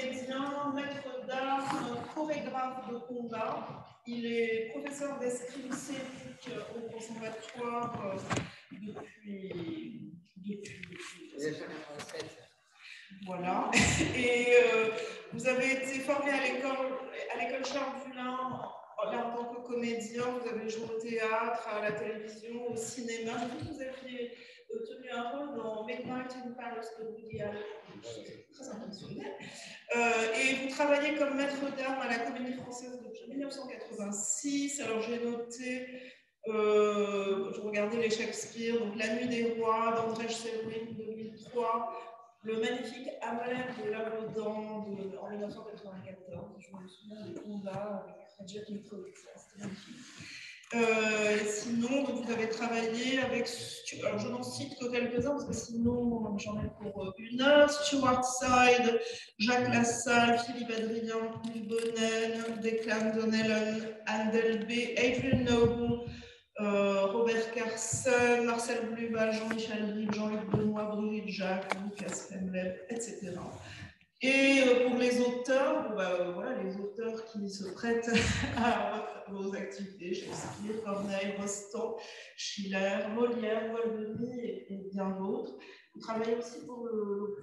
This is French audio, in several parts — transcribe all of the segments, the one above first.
comédien, maître d'art, chorégraphe de combat. Il est professeur d'escrime scénique au conservatoire euh, depuis, depuis, voilà. Et euh, vous avez été formé à l'école, Charles Dulin en tant que comédien. Vous avez joué au théâtre, à la télévision, au cinéma. Vous aviez tenu un rôle dans Midnight in Paris de Woody Allen. Très impressionnant. Euh, et vous travaillez comme maître d'armes à la Comédie Française depuis 1986. Alors j'ai noté, euh, je regardais les Shakespeare, donc La Nuit des Rois d'Andrzej Severin 2003, le magnifique Hamlet de Lavaudan en 1994. Je me souviens des combats avec Frédéric Mitrovic. C'était magnifique. Euh, sinon, vous avez travaillé avec, alors je n'en cite que quelques-uns parce que sinon j'en ai pour euh, une heure, Stuart Side, Jacques Lassalle, Philippe Adrien, Yves Bonnen, Declan Donnellan, Anne Delbé, Adrian Noble, euh, Robert Carson, Marcel Bluval, Jean-Michel Rive, Jean-Luc Benoît, Brigitte Jacques, Lucas Femlet, etc. Et euh, pour les auteurs, bah, euh, voilà, les auteurs qui se prêtent à vos activités, Shakespeare, Corneille, Rostand, Schiller, Molière, Goldoni et, bien d'autres. Vous travaillez aussi pour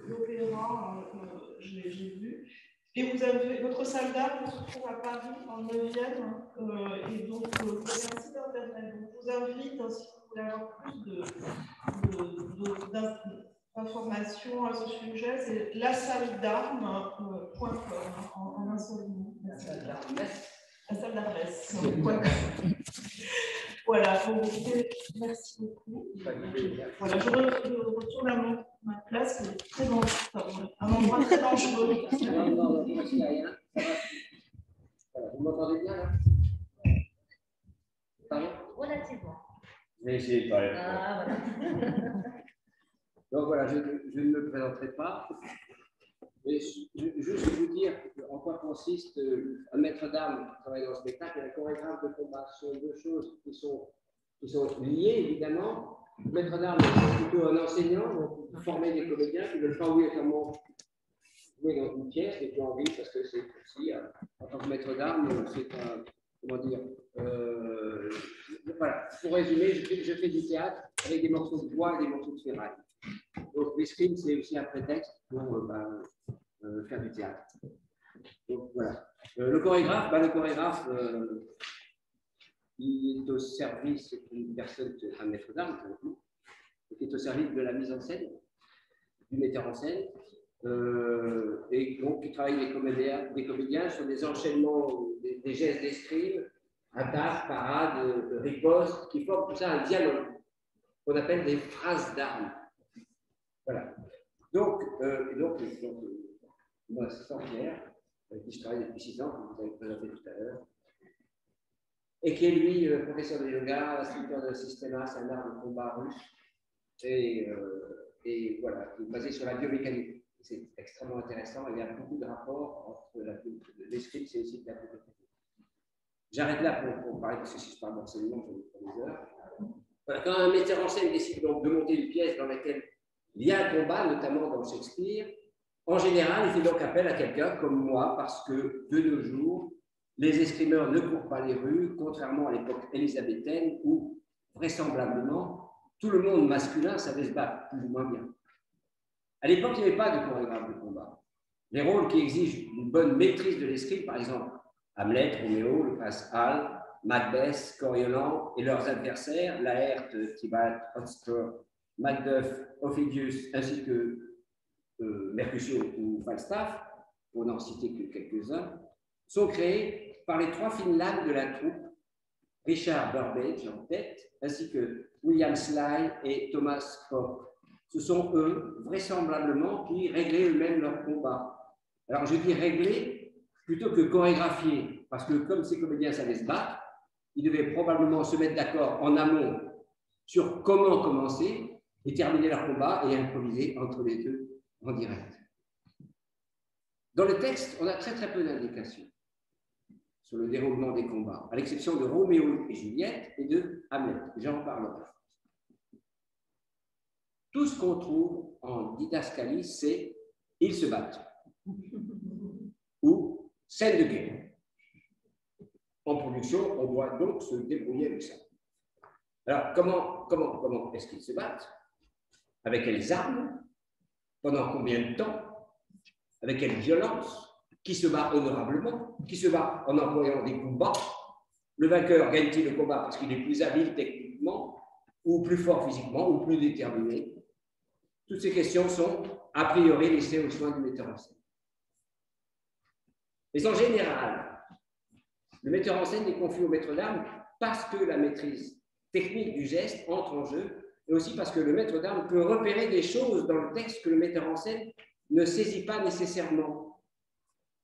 l'opéra, euh, j'ai vu. Et vous avez, votre salle d'art se trouve à Paris, en 9e, euh, et donc vous avez un site internet. Donc, je vous invite, si vous voulez avoir plus de, de informations à ce sujet, c'est la salle d'armes.com en, en un seul mot. La salle d'armes. La salle d'armes. Voilà, donc, merci beaucoup. Voilà, je, retourne à mon, ma place, c'est très dangereux, un endroit très dangereux. Vous m'entendez bien là? Pardon? Relativement. Je essayer de parler. Ah, voilà. Donc voilà, je, ne me présenterai pas. Mais juste vous dire en quoi consiste euh, un maître d'armes qui travaille dans le spectacle et un chorégraphe de combat. Ce sont deux choses qui sont, qui sont liées, évidemment. Le maître d'armes, c'est plutôt un enseignant, donc former des comédiens qui ne veulent pas obligatoirement jouer dans une pièce, mais qui ont envie, parce que c'est aussi, euh, en tant que maître d'armes, c'est un, comment dire, euh, voilà, pour résumer, je je fais, du théâtre avec des morceaux de bois et des morceaux de ferraille. Donc, l'escrime, c'est aussi un prétexte pour euh, bah, euh, faire du théâtre. Donc, voilà. Euh, le chorégraphe, bah, le chorégraphe, il est au service d'une personne, un maître d'armes, qui est au service de la mise en scène, du metteur en scène, et donc qui travaille des comédiens, des comédiens sur des enchaînements, des, des gestes d'escrime, attaque, parade, riposte, qui forment tout ça un dialogue qu'on appelle des phrases d'armes. Voilà. Donc, euh, donc, donc euh, mon assistant Pierre, avec qui je travaille depuis six ans, que vous avez présenté tout à l'heure, et qui est lui euh, professeur de yoga, instructeur de système c'est un art de combat russe, et, euh, et voilà, basé sur la biomécanique. C'est extrêmement intéressant. Il y a beaucoup de rapports entre l'esprit, c'est aussi de la J'arrête là pour, pour, parler, que si je parle d'enseignement, je vais des heures. Voilà, quand un metteur en scène décide donc de monter une pièce dans laquelle il y a un combat, notamment dans Shakespeare. En général, il fait donc appel à quelqu'un comme moi, parce que de nos jours, les escrimeurs ne courent pas les rues, contrairement à l'époque élisabéthaine où, vraisemblablement, tout le monde masculin savait se battre plus ou moins bien. À l'époque, il n'y avait pas de chorégraphe de combat. Les rôles qui exigent une bonne maîtrise de l'escrime, par exemple Hamlet, Roméo, le prince Hal, Macbeth, Coriolan et leurs adversaires, Laerte, Tybalt, Hotspur, Macduff, Ophidius, ainsi que euh, Mercutio ou Falstaff, pour n'en citer que quelques-uns, sont créés par les trois fines lames de la troupe, Richard Burbage en tête, ainsi que William Sly et Thomas Pope. Ce sont eux, vraisemblablement, qui réglaient eux-mêmes leur combat. Alors je dis régler plutôt que chorégraphier, parce que comme ces comédiens savaient se battre, ils devaient probablement se mettre d'accord en amont sur comment commencer et terminer leur combat et improviser entre les deux en direct. Dans le texte, on a très très peu d'indications sur le déroulement des combats, à l'exception de Roméo et Juliette et de Hamlet. J'en parlerai. Tout ce qu'on trouve en didascalie, c'est ils se battent. scène de guerre. En production, on doit donc se débrouiller avec ça. Alors, comment, comment, comment est-ce qu'ils se battent? Avec quelles armes? Pendant combien de temps? Avec quelle violence? Qui se bat honorablement? Qui se bat en employant des combats? Le vainqueur gagne-t-il le combat parce qu'il est plus habile techniquement, ou plus fort physiquement, ou plus déterminé? Toutes ces questions sont a priori laissées aux soins du metteur en scène. Mais en général, le metteur en scène est confié au maître d'armes parce que la maîtrise technique du geste entre en jeu, et aussi parce que le maître d'armes peut repérer des choses dans le texte que le metteur en scène ne saisit pas nécessairement.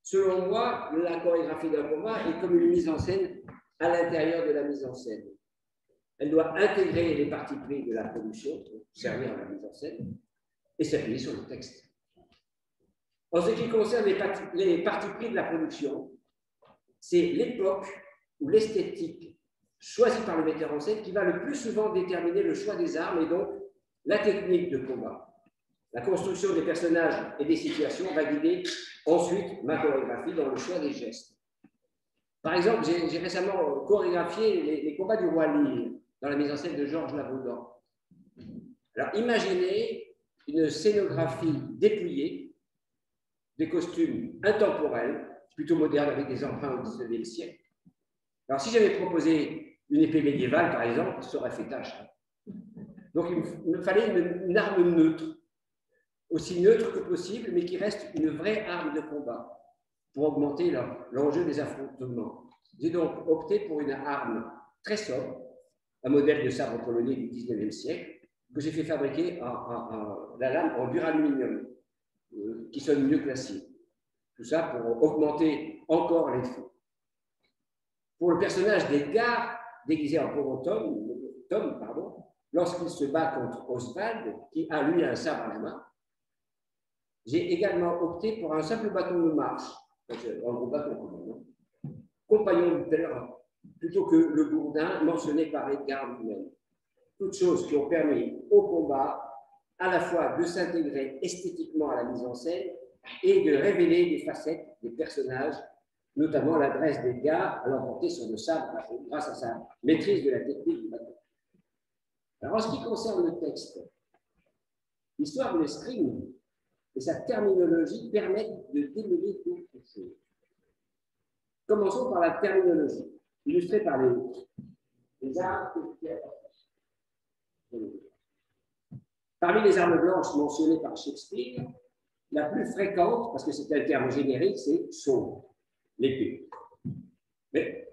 Selon moi, la chorégraphie d'un combat est comme une mise en scène à l'intérieur de la mise en scène. Elle doit intégrer les parties prises de la production, servir à la mise en scène, et s'appuyer sur le texte. En ce qui concerne les parties, les parties prises de la production, c'est l'époque ou l'esthétique choisie par le metteur en scène qui va le plus souvent déterminer le choix des armes et donc la technique de combat. La construction des personnages et des situations va guider ensuite ma chorégraphie dans le choix des gestes. Par exemple, j'ai récemment chorégraphié les, combats du roi Lear dans la mise en scène de Georges Lavaudan. Alors imaginez une scénographie dépouillée, des costumes intemporels, plutôt modernes avec des emprunts au XIXe siècle. Alors si j'avais proposé une épée médiévale, par exemple, ça aurait fait tâche. Donc il me fallait une arme neutre, aussi neutre que possible, mais qui reste une vraie arme de combat pour augmenter l'enjeu des affrontements. J'ai donc opté pour une arme très sobre, un modèle de sabre polonais du 19e siècle, que j'ai fait fabriquer la lame en duraluminium, euh, qui sonne mieux que l'acier. Tout ça pour augmenter encore l'effet. Pour le personnage d'Edgar, déguisé en pauvre Tom, Tom pardon, lorsqu'il se bat contre Oswald, qui a lui un sabre à la main, j'ai également opté pour un simple bâton de marche, un bâton compagnon du pèlerin, plutôt que le gourdin mentionné par Edgar lui-même. Toutes choses qui ont permis au combat à la fois de s'intégrer esthétiquement à la mise en scène et de révéler des facettes des personnages, notamment l'adresse d'Edgar à l'emporter sur le sabre grâce à sa maîtrise de la technique du bâton. Alors, en ce qui concerne le texte, l'histoire de l'escrime et sa terminologie permettent de démêler d'autres choses. Commençons par la terminologie, illustrée par les, les armes Parmi les armes blanches mentionnées par Shakespeare, la plus fréquente, parce que c'est un terme générique, c'est son, l'épée. Mais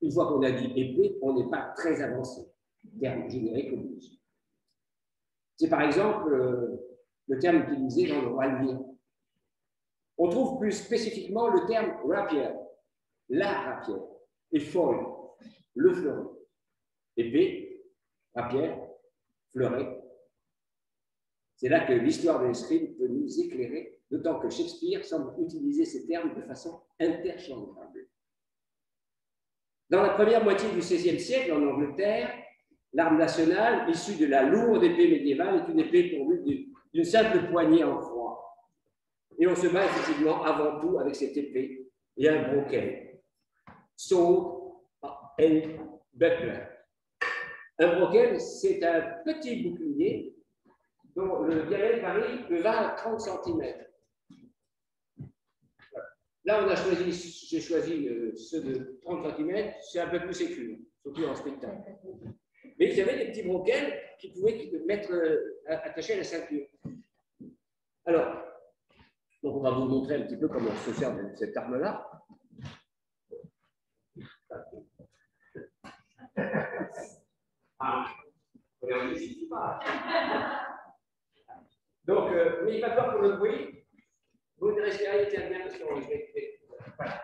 une fois qu'on a dit épée, on n'est pas très avancé. Terme générique oblige. C'est par exemple euh, le terme utilisé dans le roi On trouve plus spécifiquement le terme rapier, la rapière, et foil, le fleuret. Épée, rapier, fleuret. C'est là que l'histoire de l'escrime peut nous éclairer, d'autant que Shakespeare semble utiliser ces termes de façon interchangeable. Dans la première moitié du XVIe siècle, en Angleterre, l'arme nationale, issue de la lourde épée médiévale, est une épée pourvue d'une simple poignée en croix. Et on se bat effectivement avant tout avec cette épée et un broquet. Sword and buckler. Un broquet, c'est un petit bouclier dont le diamètre varie de 20 à 30 cm. Là, on a choisi, j'ai choisi euh, ceux de 30 cm, c'est un peu plus sécure, surtout en spectacle. Mais il y avait des petits broquels qui pouvaient mettre euh, attachés à la ceinture. Alors, donc on va vous montrer un petit peu comment on se sert de cette arme-là. Donc, euh, n'ayez pas peur pour le bruit. Vous ne respirez bien parce qu'on vais. Voilà.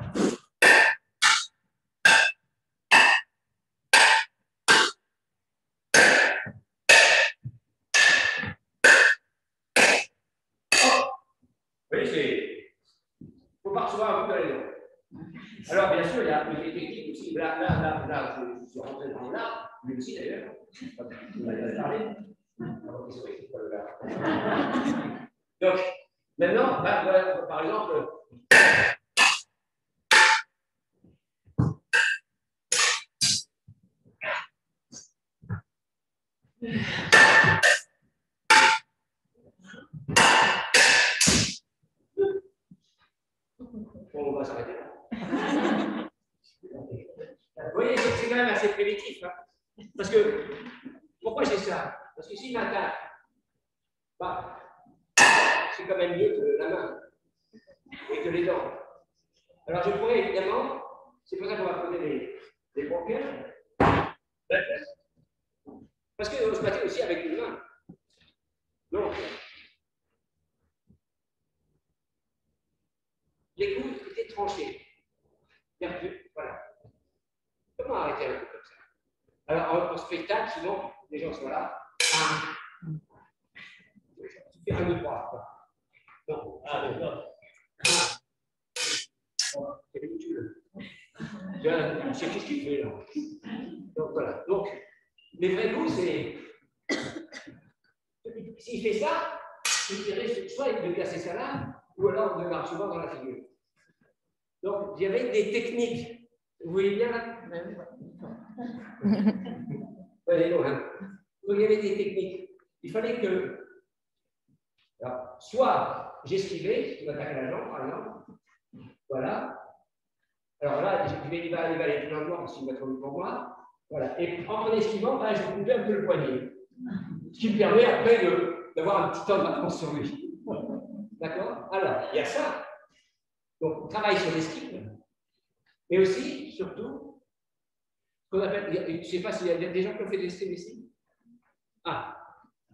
Oui, c'est. Il ne faut pas recevoir un coup dans les dents. Alors, bien sûr, il y a des techniques aussi. Là, là, là, suis rentré dans l'art, lui aussi d'ailleurs. On va parler. Donc, maintenant, bah, par exemple, on va s'arrêter là. Vous voyez, c'est quand même assez primitif. Hein. Parce que, pourquoi j'ai ça Parce que si m'attaque, bah, c'est quand même mieux que la main et que les dents. Alors je pourrais évidemment, c'est pour ça qu'on va poser les, les Parce qu'on se battait aussi avec une main. Donc, les coups étaient tranchés. Voilà. Comment arrêter un coup comme ça Alors, en, spectacle, souvent, les gens sont là. Ah. Tu fais un, deux, trois. Non, ah, non. Ah. C'est ridicule. Je sais qu'est-ce qu'il fait là. Donc voilà. Donc, les vrais coups, c'est. S'il fait ça, il dirait soit il de casser ça là, ou alors de marcher souvent dans la figure. Donc, il y avait des techniques. Vous voyez bien là? Hein. Donc, il y avait des techniques. Il fallait que. Alors, soit j'esquivais, je m'attaquais à la jambe, par exemple. Voilà. Alors là, je vais, il va, aller plus loin parce qu'il va trop pour moi. Voilà. Et en esquivant, là, je coupais un peu le poignet. Ce qui me permet après d'avoir un petit temps de vacances sur lui. D'accord? Alors, il y a ça. Donc, travail sur l'esquive. Mais aussi, surtout, qu'on appelle, je ne sais pas s'il y a des gens qui ont fait des l'esquive ici. Ah,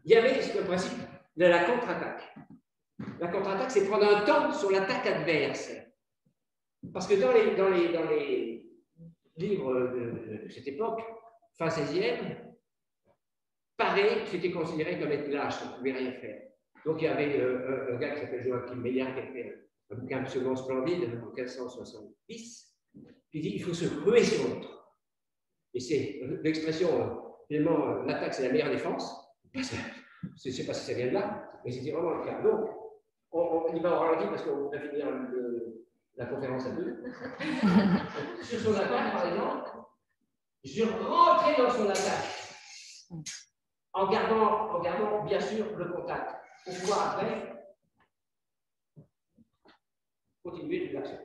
il y avait ce principe de la contre-attaque. La contre-attaque, c'est prendre un temps sur l'attaque adverse. Parce que dans les, dans les, dans les livres de, cette époque, fin 16e, pareil, c'était considéré comme être lâche, on ne pouvait rien faire. Donc il y avait euh, un, gars qui s'appelle Joachim Meillard qui a fait un bouquin absolument splendide en 1570, qui dit il faut se ruer sur l'autre. Et c'est l'expression, finalement, euh, l'attaque c'est la meilleure défense. Je ne sais pas si ça vient de là, mais c'était vraiment le cas. Donc, on, y va en ralenti parce qu'on va finir la conférence à deux. Sur son attaque, par exemple, je rentrais dans son attaque en gardant, en gardant bien sûr le contact. Pour pouvoir après? Continuer de l'action.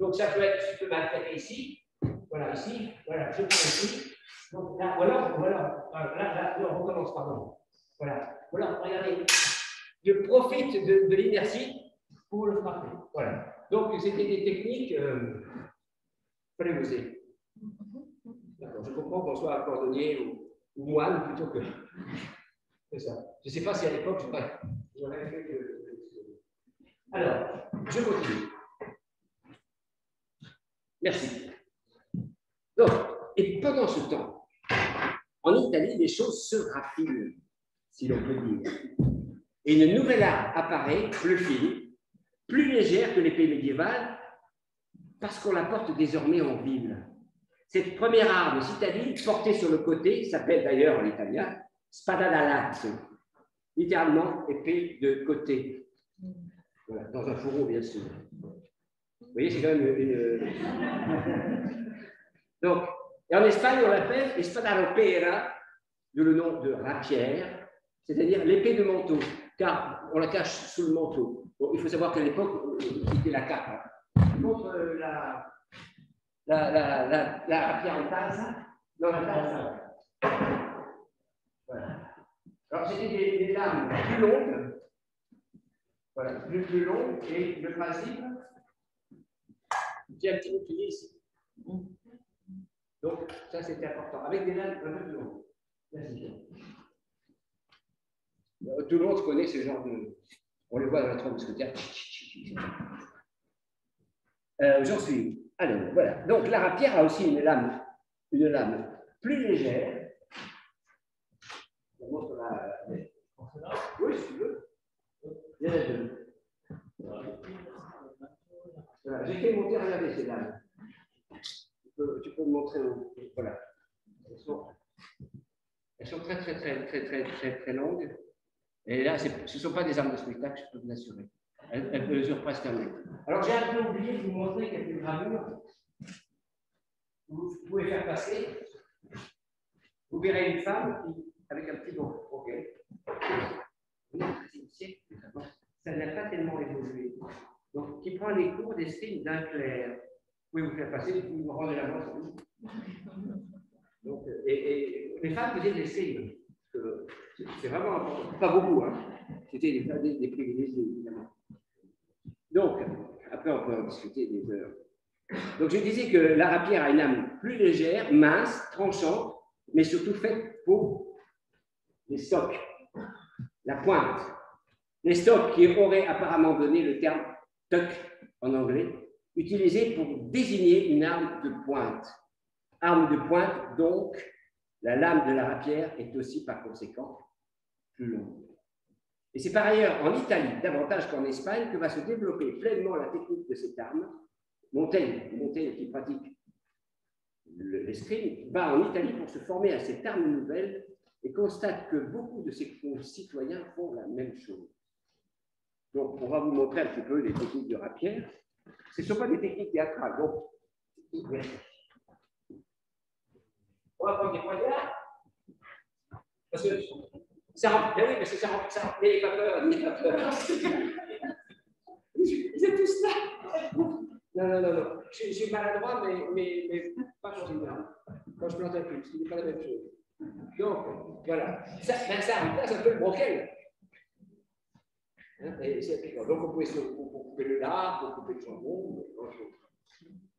Donc ça peut être, je peux m'attaquer ici, voilà ici, voilà, je prends ici. Donc là, voilà, voilà, là, là, là, on recommence, pardon. Voilà, voilà, regardez, je profite de, de l'inertie pour le frapper. Voilà. Donc, c'était des techniques, euh, fallait. D'accord, je comprends qu'on soit cordonnier ou, ou, moine plutôt que. C'est ça. Je ne sais pas si à l'époque, j'aurais fait que. Alors, je continue. Merci. Donc, et pendant ce temps, en Italie, les choses se raffinent, si l'on peut dire. Et une nouvelle arme apparaît, le fil, plus légère que l'épée médiévale, parce qu'on la porte désormais en ville. Cette première arme citadine, portée sur le côté, s'appelle d'ailleurs en italien spada da lazzo, littéralement épée de côté. Dans un fourreau, bien sûr. Vous voyez, c'est quand même une. Donc, en Espagne, on l'appelle espada ropera, de le nom de rapière, c'est-à-dire l'épée de manteau, car on la cache sous le manteau. il faut savoir qu'à l'époque, c'était la cape. Hein. montre euh, la, la, la, la, la. Non, la tasse. Voilà. Alors, c'était des, des, lames plus longues. Voilà, plus, plus longues. Et le principe, j'ai un petit peu ici. Donc, ça, c'était important. Avec des lames un peu plus longues. Merci. Euh, tout le monde connaît ce genre de. On le voit dans la trompe mousquetaires. Euh, J'en suis. Alors, voilà. Donc, la rapière a aussi une lame, une lame plus légère. Je montre la. Oui, si tu veux. Il y en a deux. Voilà. J'ai fait monter, regardez ces lames. Tu peux, tu peux me montrer. Voilà. Elles sont, elles sont très, très, très, très, très, très, très longues. Et là, ce ne sont pas des armes de spectacle, je peux vous assurer. Elles, elles mesurent presque un mètre. Alors, j'ai un peu oublié de vous montrer quelques gravures. Vous pouvez faire passer. Vous verrez une femme avec un petit bon. Ok. Ça n'a pas tellement évolué. donc, qui prend les cours d'estime d'un clerc. Vous pouvez vous faire passer, vous pouvez vous rendre la voix. Donc, et, et, les femmes faisaient des signes. C'est vraiment. Pas beaucoup, hein. C'était des privilégiés, évidemment. Donc, après, on peut en discuter des heures. Donc, je disais que la rapière a une âme plus légère, mince, tranchante, mais surtout faite pour les stocks, la pointe. Les stocks qui auraient apparemment donné le terme tuck en anglais, utilisé pour désigner une arme de pointe. Arme de pointe, donc, la lame de la rapière est aussi par conséquent plus longue. Et c'est par ailleurs en Italie, davantage qu'en Espagne, que va se développer pleinement la technique de cette arme. Montaigne, Montaigne qui pratique l'escrime, va en Italie pour se former à cette arme nouvelle et constate que beaucoup de ses concitoyens font la même chose. Donc, on va vous montrer un petit peu les techniques de rapière. Ce ne sont pas des techniques théâtrales. Donc, on va prendre des poignards. Parce que ça rend, bien oui, rend, n'ayez pas peur, n'ayez pas peur. Ils êtes tous là. Non, non, non, non. Je, suis maladroit, mais, mais, mais pas je Quand je plante un cul, ce n'est pas la même chose. Donc, voilà. Ça, ben, ça remplace un peu le broquel. Hein, donc, on pouvait couper le lard, on couper le jambon,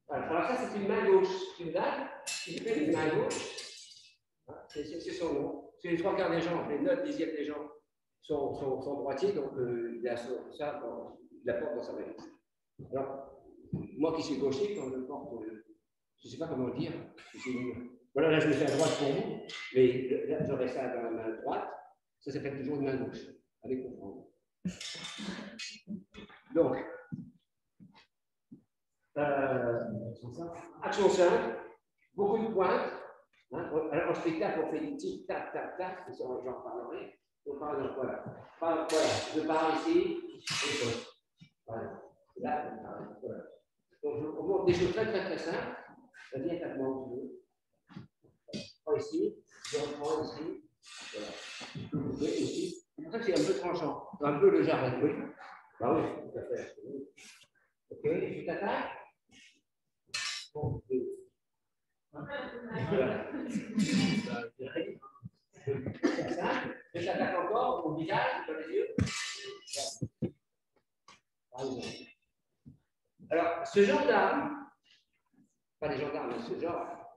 voilà. Alors, ça, c'est une main gauche. C'est une dame qui fait une main gauche. Hein, c'est son nom. Les trois quarts des gens, les neuf dixièmes des gens sont, sont, droitiers, donc euh, il a ça, dans, il la porte dans sa main. Alors, moi qui suis gaucher, quand je porte, euh, je ne sais pas comment le dire, voilà, là je me fais à droite pour vous, mais là j'aurais ça dans la main droite, ça s'appelle toujours une main gauche, avec comprendre. Donc, euh, action simple, beaucoup de pointes. Hein, alors, en spectacle, on fait du tic, tac, tac, tac, j'en parlerai. Donc, par exemple, voilà. voilà, je pars ici, et voilà. Là, voilà. Donc, on montre des choses très, très, très simples. Vient exactement où tu veux. Je prends ici, je reprends ici. Voilà. ici. C'est pour ça que c'est un peu tranchant. Un peu le jardin, oui. Bah oui, tout à fait. Ok, je t'attaque. Bon, voilà. Je t'attaque encore au visage, dans les yeux. Alors, ce gendarme, pas les gendarmes, mais ce genre,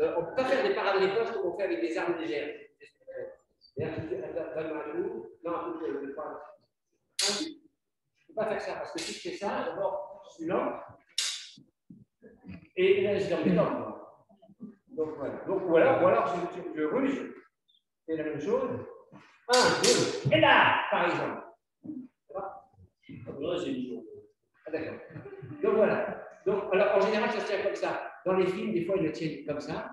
euh, on ne peut pas faire des parades de poste comme on fait avec des armes légères. Non, de ne peux pas faire ça, parce que si je fais ça, d'abord, je suis lent, et là, suis embêtant. Donc voilà. Donc voilà, alors je, je, je. C'est la même chose. Un, deux, et là, par exemple. Ça va Ah d'accord. Donc voilà. Donc, alors en général, ça se tient comme ça. Dans les films, des fois, ils le tiennent comme ça.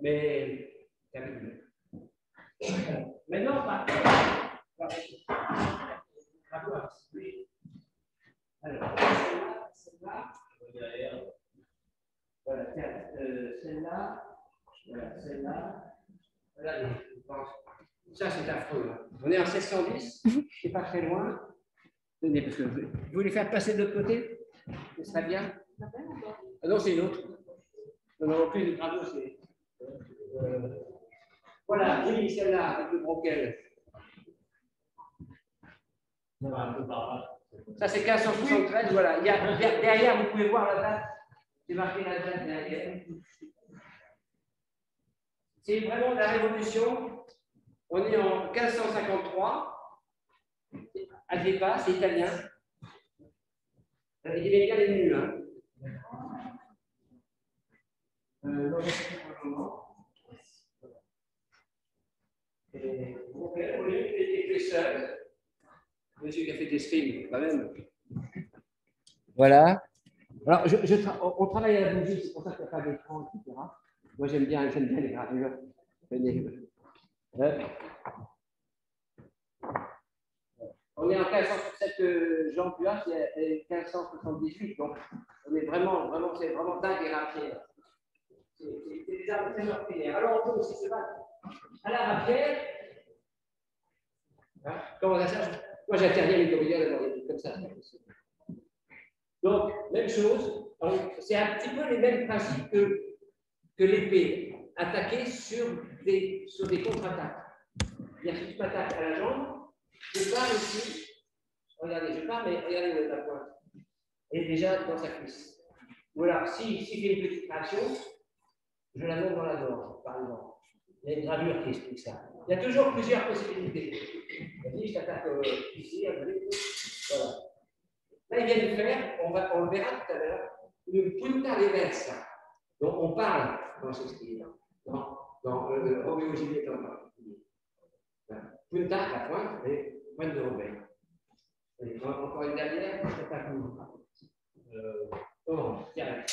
Mais Maintenant, par Alors, celle-là, celle-là. Voilà, euh, celle-là, voilà, celle-là. Voilà, ça c'est affreux. Hein. On est en 1610, c'est pas très loin. Tenez, parce que vous voulez faire passer de l'autre côté? Ce serait bien. Ah non, c'est une autre. Non, non, plus de travaux, c'est. Euh, voilà, oui, celle-là, avec le broquel. Ça, c'est 1573, voilà. Il y a, derrière, vous pouvez voir la date. C'est marqué la date derrière. C'est vraiment la Révolution. On est en 1553. Agrippa, c'est italien. Il est bien les Hein. Euh, non, Et, on était seul. Monsieur qui a fait des streams, quand même. Voilà. Alors, on travaille à la bougie, c'est pour ça qu'il n'y a pas d'écran, etc. Moi, j'aime bien, bien les gravures. Euh, on est en 1567 euh, Jean Puas et 1578, donc on est vraiment, vraiment, c'est vraiment dingue et rapide. C'est des arbres très ordinaires. Alors, on peut aussi se battre à la rapière. Hein, comment ça Moi, j'interdis les comédiens d'avoir comme ça. Donc, même chose, c'est un petit peu les mêmes principes que, l'épée, attaquer sur des, sur des contre-attaques. C'est-à-dire que tu m'attaques à la jambe, je pars ici, regardez, je pars, mais regardez où est la pointe. Elle est déjà dans sa cuisse. Ou alors, si, si j'ai une petite traction, je la monte dans la gorge, par exemple. Il y a une gravure qui explique ça. Il y a toujours plusieurs possibilités. Vas-y, je t'attaque euh, ici, voilà. Là, il vient de faire, on, va, on le verra tout à l'heure, une punta reversa. Donc, on parle dans ce style, dans, dans euh, le Roméo Juliette en particulier. Punta, la pointe, et pointe de Robert. Encore une dernière, je t'attaque euh, orange, tiens.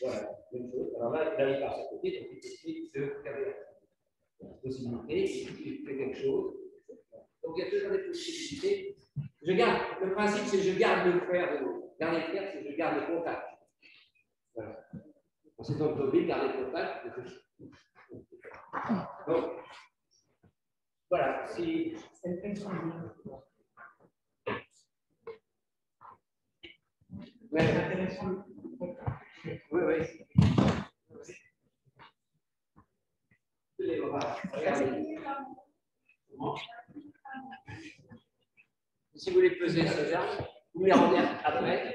Voilà, même chose. Alors là, il arrive par ce côté, donc il explique de caméra possibilité, si fais quelque chose. Donc il y a toujours des possibilités. Je garde, le principe c'est je garde le fer le fer, c'est je garde le contact. Voilà. On s'est donné, garder le contact. Donc, voilà, si. Oui, oui. Si vous voulez peser ces armes, vous les rendez après.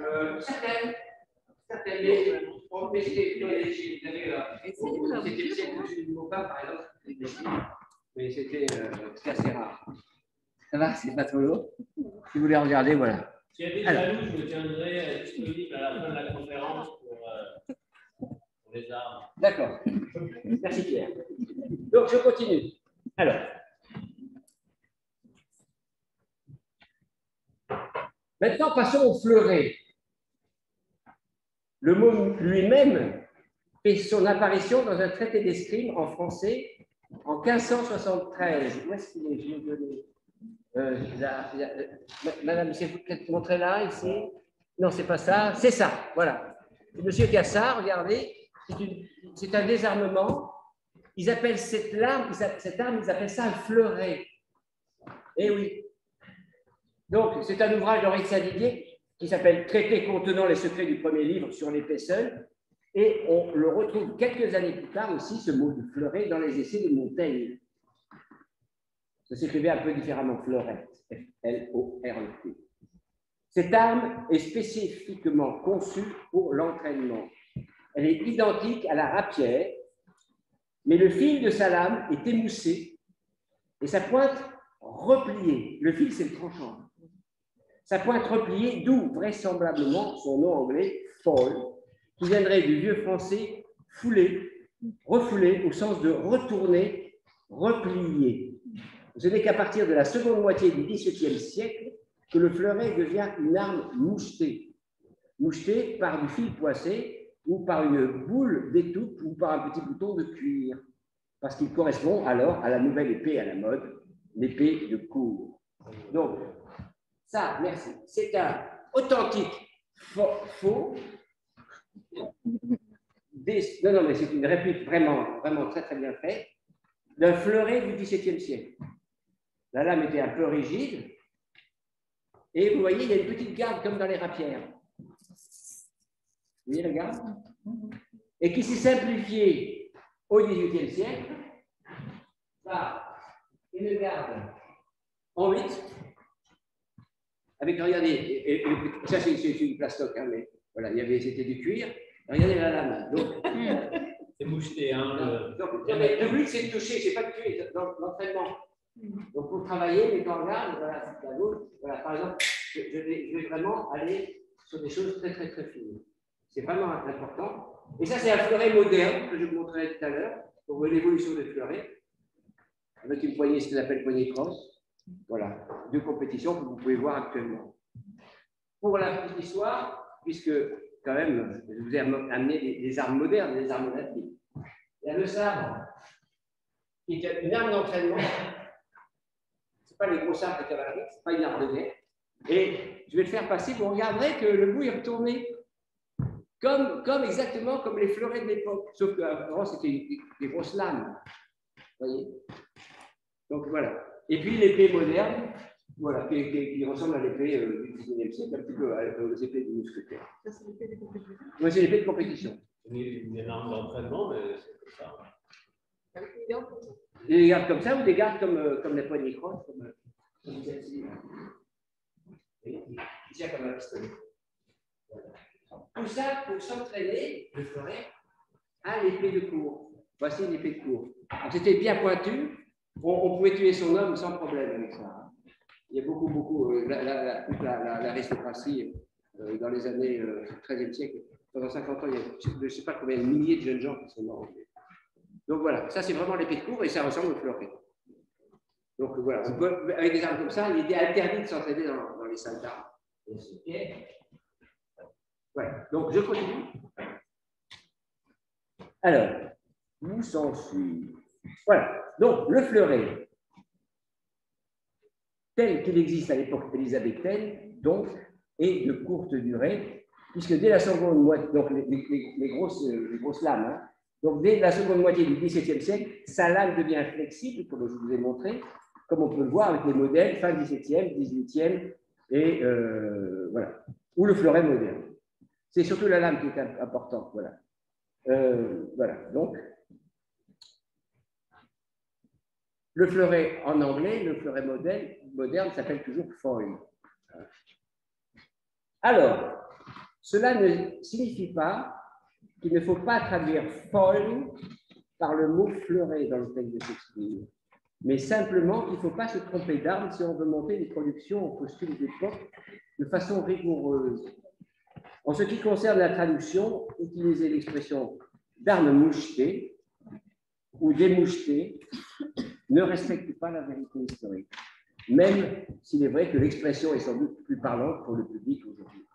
Euh, certaines, certaines, mais on peut essayer vous avez là. C'était peut-être du pas, par exemple, mais c'était assez rare. Ça va, c'est pas trop lourd. Si vous voulez regarder, voilà. S'il y a des jaloux, je me tiendrai disponible à la fin de la conférence pour, euh, pour les armes. D'accord. Merci Pierre. Donc je continue. Alors. Maintenant, passons au fleuret. Le mot lui-même fait son apparition dans un traité d'escrime en français en 1573. Où est-ce qu'il est, euh, madame, c'est vous qui montrez là, ici? Non, c'est pas ça. C'est ça, voilà. Monsieur Cassard, regardez, c'est un désarmement. Ils appellent cette arme, cette arme, ils appellent ça un fleuret. Eh oui. Donc, c'est un ouvrage d'Henri Saint-Didier qui s'appelle Traité contenant les secrets du premier livre sur l'épaisseur. Et on le retrouve quelques années plus tard aussi, ce mot de fleuret, dans les essais de Montaigne. Ça s'écrivait un peu différemment, fleurette, F-L-O-R-E-T. Cette arme est spécifiquement conçue pour l'entraînement. Elle est identique à la rapière, mais le fil de sa lame est émoussé et sa pointe repliée. Le fil, c'est le tranchant. Sa pointe repliée, d'où vraisemblablement son nom anglais, fall, qui viendrait du vieux français fouler, refouler au sens de retourner, replier. Ce n'est qu'à partir de la seconde moitié du XVIIe siècle que le fleuret devient une arme mouchetée. Mouchetée par du fil poissé ou par une boule d'étoupe ou par un petit bouton de cuir, parce qu'il correspond alors à la nouvelle épée à la mode, l'épée de cour. Donc, ça, merci. C'est un authentique faux. Non, non, mais c'est une réplique vraiment, vraiment très, très bien faite d'un fleuret du XVIIe siècle. La lame était un peu rigide. Et vous voyez, il y a une petite garde comme dans les rapières. Vous voyez la garde Et qui s'est simplifiée au XVIIIe siècle par une garde en 8. Avec, regardez, ça c'est une plastoc, hein, mais voilà, il y avait, c'était du cuir. Regardez la lame. c'est moucheté, hein. Le... Donc, le but, c'est de toucher, c'est pas de tuer. Dans l'entraînement, donc, pour travailler, mais quand on regarde, voilà, la gauche, voilà, par exemple, je, vais, vraiment aller sur des choses très, très, très fines. C'est vraiment important. Et ça, c'est un fleuret moderne que je vous montrerai tout à l'heure. Vous voyez l'évolution des fleurets, avec une poignée, ce qu'on appelle poignée crosse. Voilà, deux compétitions que vous pouvez voir actuellement. Pour la petite histoire, puisque quand même, je vous ai amené des, armes modernes, des armes olympiques. Il y a le sabre, qui est une arme d'entraînement pas les gros sabres de cavalerie, ce n'est pas une arme de guerre. Et je vais le faire passer, vous regarderez que le bout est retourné comme, comme exactement comme les fleurets de l'époque, sauf qu'avant c'était des grosses lames. Vous voyez? Donc voilà. Et puis l'épée moderne, voilà, qui, ressemble à l'épée euh, du 19e siècle, un petit peu aux épées du mousquetaire. Ça, c'est l'épée de compétition. Oui, c'est l'épée de compétition. Une, une arme d'entraînement, mais c'est comme ça. Des gardes comme ça ou des gardes comme, euh, comme les poignées crosses, comme, euh, comme celle-ci. Il tient comme un pistolet. Tout ça pour s'entraîner, le ferai à l'épée de cour. Voici une épée de cour. C'était bien pointu, on, pouvait tuer son homme sans problème avec ça. Hein. Il y a beaucoup, beaucoup, euh, la, toute l'aristocratie dans les années 13e siècle, pendant 50 ans, il y a je ne sais pas combien de milliers de jeunes gens qui sont morts. Donc voilà, ça c'est vraiment l'épée de cour et ça ressemble au fleuret. Donc voilà, avec des armes comme ça, il est interdit de s'entraîner dans, les salles d'armes. Donc je continue. Alors, où s'en suis Voilà, donc le fleuret, tel qu'il existe à l'époque élisabéthaine, donc, est de courte durée, puisque dès la seconde moitié, donc les, grosses, les grosses lames, hein, donc, dès la seconde moitié du XVIIe siècle, sa lame devient flexible, comme je vous ai montré, comme on peut le voir avec les modèles fin XVIIe, XVIIIe, et euh, voilà, ou le fleuret moderne. C'est surtout la lame qui est importante, voilà. Euh, voilà, donc, le fleuret en anglais, le fleuret moderne, s'appelle toujours foil. Alors, cela ne signifie pas qu'il ne faut pas traduire foil par le mot fleuret dans le texte de Shakespeare, mais simplement qu'il ne faut pas se tromper d'armes si on veut monter une production en costume d'époque de façon rigoureuse. En ce qui concerne la traduction, utiliser l'expression d'armes mouchetées ou démouchetées ne respecte pas la vérité historique, même s'il est vrai que l'expression est sans doute plus parlante pour le public aujourd'hui.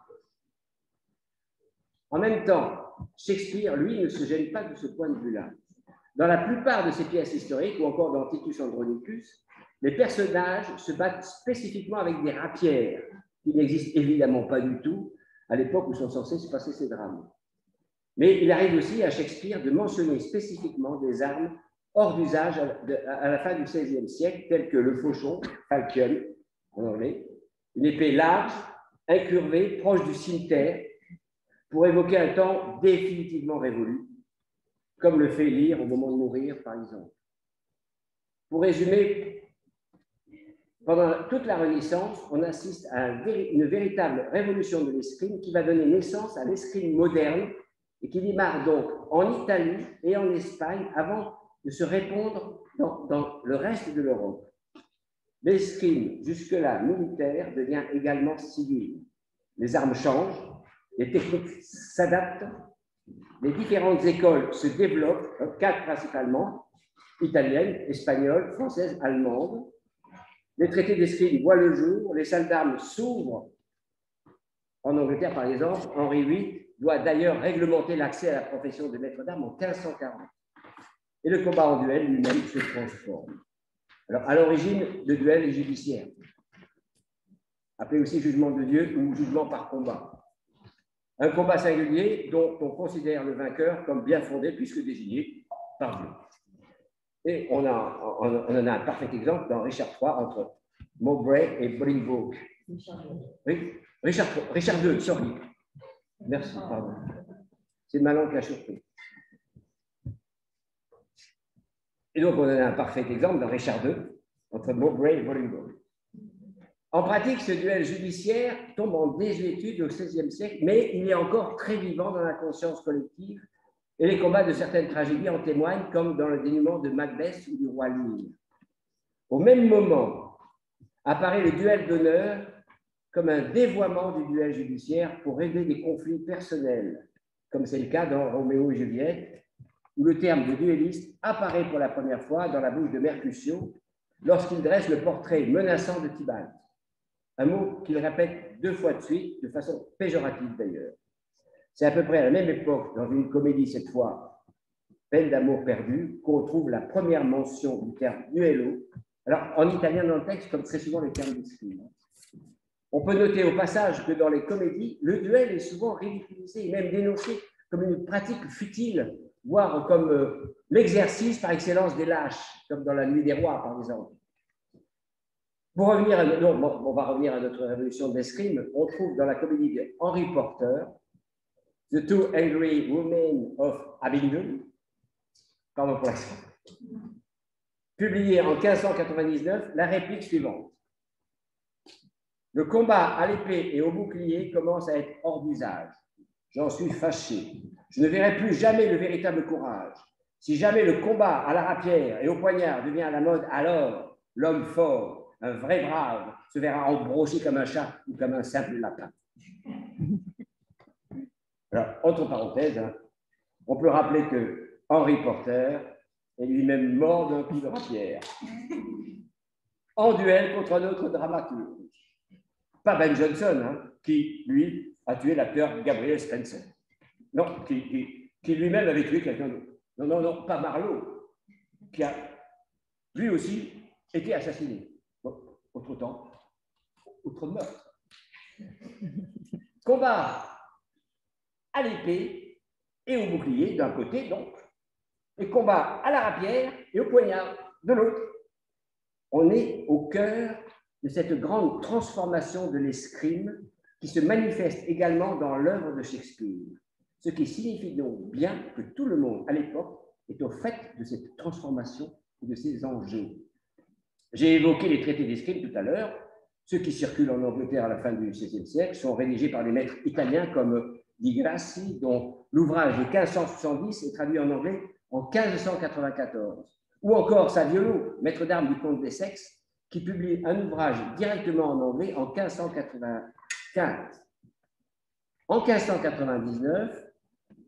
En même temps, Shakespeare, lui, ne se gêne pas de ce point de vue-là. Dans la plupart de ses pièces historiques, ou encore dans Titus Andronicus, les personnages se battent spécifiquement avec des rapières, qui n'existent évidemment pas du tout à l'époque où sont censés se passer ces drames. Mais il arrive aussi à Shakespeare de mentionner spécifiquement des armes hors d'usage à la fin du XVIe siècle, telles que le fauchon, falchion en anglais, une épée large, incurvée, proche du cimetière, pour évoquer un temps définitivement révolu, comme le fait lire au moment de mourir, par exemple. Pour résumer, pendant toute la Renaissance, on assiste à une véritable révolution de l'escrime qui va donner naissance à l'escrime moderne et qui démarre donc en Italie et en Espagne avant de se répondre dans, le reste de l'Europe. L'escrime, jusque-là militaire, devient également civil. Les armes changent, les techniques s'adaptent, les différentes écoles se développent, quatre principalement, italiennes, espagnoles, françaises, allemandes. Les traités d'escrime voient le jour, les salles d'armes s'ouvrent. En Angleterre, par exemple, Henri VIII doit d'ailleurs réglementer l'accès à la profession de maître d'armes en 1540. Et le combat en duel lui-même se transforme. Alors, à l'origine, le duel judiciaire, appelé aussi jugement de Dieu ou jugement par combat. Un combat singulier dont on considère le vainqueur comme bien fondé puisque désigné par Dieu. Et on, a, on, en a un parfait exemple dans Richard III entre Mowbray et Bolingbroke. Oui, Richard, Richard II, sorry. Merci, pardon. C'est ma langue qui a surpris. Et donc, on en a un parfait exemple dans Richard II entre Mowbray et Bolingbroke. En pratique, ce duel judiciaire tombe en désuétude au XVIe siècle, mais il est encore très vivant dans la conscience collective et les combats de certaines tragédies en témoignent, comme dans le dénouement de Macbeth ou du roi Lear. Au même moment, apparaît le duel d'honneur comme un dévoiement du duel judiciaire pour régler des conflits personnels, comme c'est le cas dans Roméo et Juliette, où le terme de duelliste apparaît pour la première fois dans la bouche de Mercutio lorsqu'il dresse le portrait menaçant de Tybalt un mot qu'il répète deux fois de suite, de façon péjorative d'ailleurs. C'est à peu près à la même époque, dans une comédie cette fois, Peine d'amour perdu, qu'on trouve la première mention du terme duello. Alors, en italien dans le texte, comme très souvent les termes décrits, On peut noter au passage que dans les comédies, le duel est souvent ridiculisé et même dénoncé comme une pratique futile, voire comme euh, l'exercice par excellence des lâches, comme dans La Nuit des Rois, par exemple. Pour revenir à, on va revenir à notre révolution d'escrime. On trouve dans la comédie de Henry Porter, The Two Angry Women of Abingdon, pardon pour publié en 1599, la réplique suivante. Le combat à l'épée et au bouclier commence à être hors d'usage. J'en suis fâché. Je ne verrai plus jamais le véritable courage. Si jamais le combat à la rapière et au poignard devient à la mode, alors l'homme fort, un vrai brave, se verra embroché comme un chat ou comme un simple lapin. Alors, entre parenthèses, hein, on peut rappeler que Henry Porter est lui-même mort d'un coup de rapière en duel contre un autre dramaturge. Pas Ben Johnson, hein, qui, lui, a tué l'acteur Gabriel Spencer. Non, qui, qui, lui-même avait tué quelqu'un d'autre. Non, non, non, pas Marlowe, qui a lui aussi été assassiné. autre temps, autre meurtre. Combat à l'épée et au bouclier d'un côté, donc, et combat à la rapière et au poignard de l'autre. On est au cœur de cette grande transformation de l'escrime qui se manifeste également dans l'œuvre de Shakespeare, ce qui signifie donc bien que tout le monde à l'époque est au fait de cette transformation et de ces enjeux. J'ai évoqué les traités d'escrime tout à l'heure. Ceux qui circulent en Angleterre à la fin du XVIe siècle sont rédigés par des maîtres italiens comme Di Grassi, dont l'ouvrage de 1570 est traduit en anglais en 1594. Ou encore Saviolo, maître d'armes du comte d'Essex, qui publie un ouvrage directement en anglais en 1595. En 1599,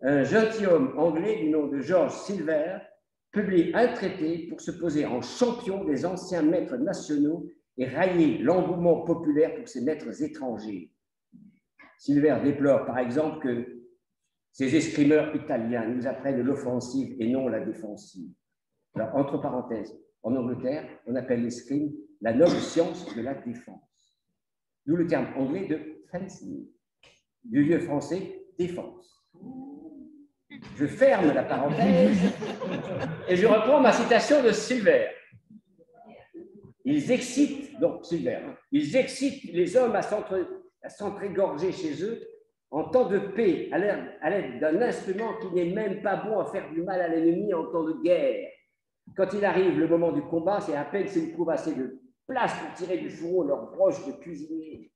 un gentilhomme anglais du nom de George Silver publie un traité pour se poser en champion des anciens maîtres nationaux et railler l'engouement populaire pour ces maîtres étrangers. Silver déplore par exemple que ces escrimeurs italiens nous apprennent l'offensive et non la défensive. Alors, entre parenthèses, en Angleterre, on appelle l'escrime la noble science de la défense. D'où le terme anglais de fencing, du vieux français défense. Je ferme la parenthèse et je reprends ma citation de Silver. Ils excitent, donc Silver, hein, ils excitent les hommes à s'entrégorger chez eux en temps de paix, à l'aide d'un instrument qui n'est même pas bon à faire du mal à l'ennemi en temps de guerre. Quand il arrive le moment du combat, c'est à peine s'ils trouvent assez de place pour tirer du fourreau leur broche de cuisinier.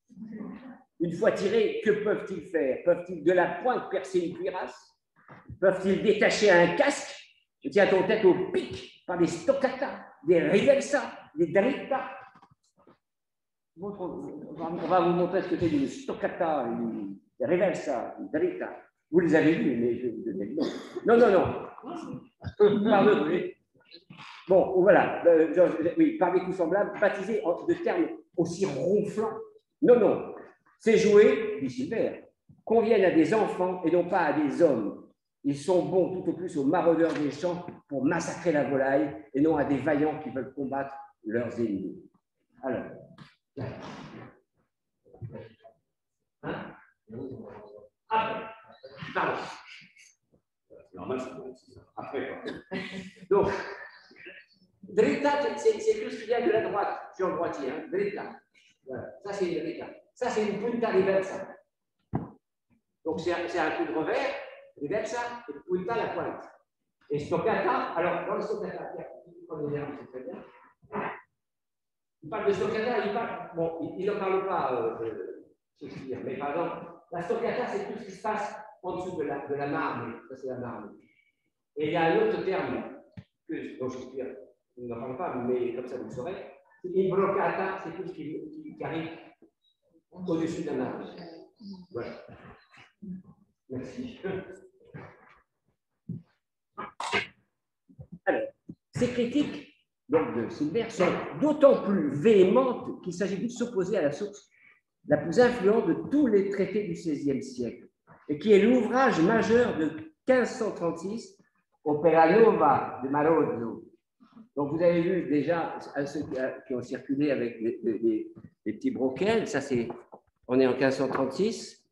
Une fois tirés, que peuvent-ils faire? Peuvent-ils de la pointe percer une cuirasse? Peuvent-ils détacher un casque? Je tiens ton tête au pic par des stoccata, des riversa, des dritta. On va vous montrer ce que c'est une stoccata, une reversa, une dritta. Vous les avez vus, mais je vais vous donner le nom. Non, non, non. Pardon, Bon, voilà, euh, oui, par des coups semblables, baptisés de termes aussi ronflants. Non, non, ces jouets, dit Silver, conviennent à des enfants et non pas à des hommes. Ils sont bons tout au plus aux maraudeurs des champs pour massacrer la volaille et non à des vaillants qui veulent combattre leurs ennemis. Alors. Hein Après. Donc, c'est de la droite. Suis en droitier, hein. Ça, c'est une. Ça, punta reversa. Donc, c'est un, coup de revers, reversa, et punta la pointe. Et stoccata, alors, dans le stoccata, c'est très bien. Il parle de stoccata, il parle. Bon, il n'en parle pas, euh, Shakespeare, mais par exemple, la stoccata, c'est tout ce qui se passe en dessous de la, de la marne. Ça, c'est la marne. Et il y a un autre terme que, dont Shakespeare on n'en parle pas, mais comme ça vous le saurez. Imbrocata, c'est tout ce qui, qui arrive au-dessus d'un arbre. Voilà. Merci. Alors, ces critiques donc, de Silver sont d'autant plus véhémentes qu'il s'agit de s'opposer à la source la plus influente de tous les traités du XVIe siècle, et qui est l'ouvrage majeur de 1536, Opera Nova de Marozzo, donc, vous avez vu déjà ceux qui ont circulé avec les, petits broquels, ça c'est On est en 1536.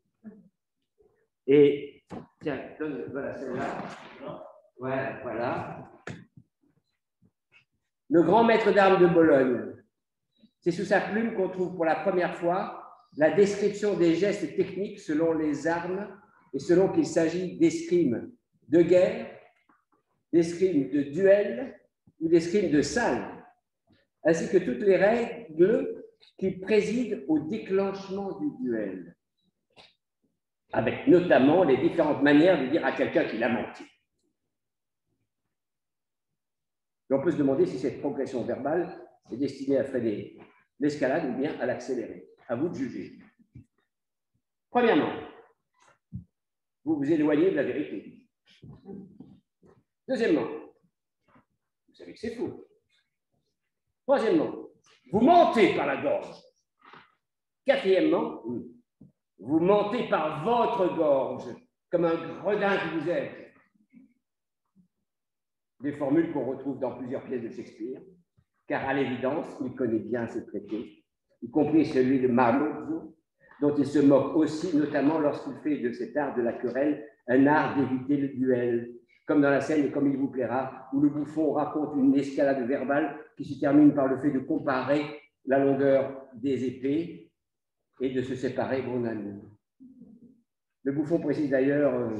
Et, tiens, donne, voilà celle-là. Voilà, voilà. Le grand maître d'armes de Bologne. C'est sous sa plume qu'on trouve pour la première fois la description des gestes techniques selon les armes et selon qu'il s'agit d'escrime de guerre, d'escrime de duel ou d'escrime de salle, ainsi que toutes les règles qui président au déclenchement du duel, avec notamment les différentes manières de dire à quelqu'un qu'il a menti. On peut se demander si cette progression verbale est destinée à freiner l'escalade ou bien à l'accélérer. À vous de juger. Premièrement, vous vous éloignez de la vérité. Deuxièmement, vous savez que c'est faux. Troisièmement, vous mentez par la gorge. Quatrièmement, vous mentez par votre gorge, comme un gredin que vous êtes. Des formules qu'on retrouve dans plusieurs pièces de Shakespeare, car à l'évidence, il connaît bien ces traités, y compris celui de Marlowe, dont il se moque aussi, notamment lorsqu'il fait de cet art de la querelle un art d'éviter le duel, comme dans la scène Comme il vous plaira, où le bouffon raconte une escalade verbale qui se termine par le fait de comparer la longueur des épées et de se séparer bon amour. Le bouffon précise d'ailleurs euh,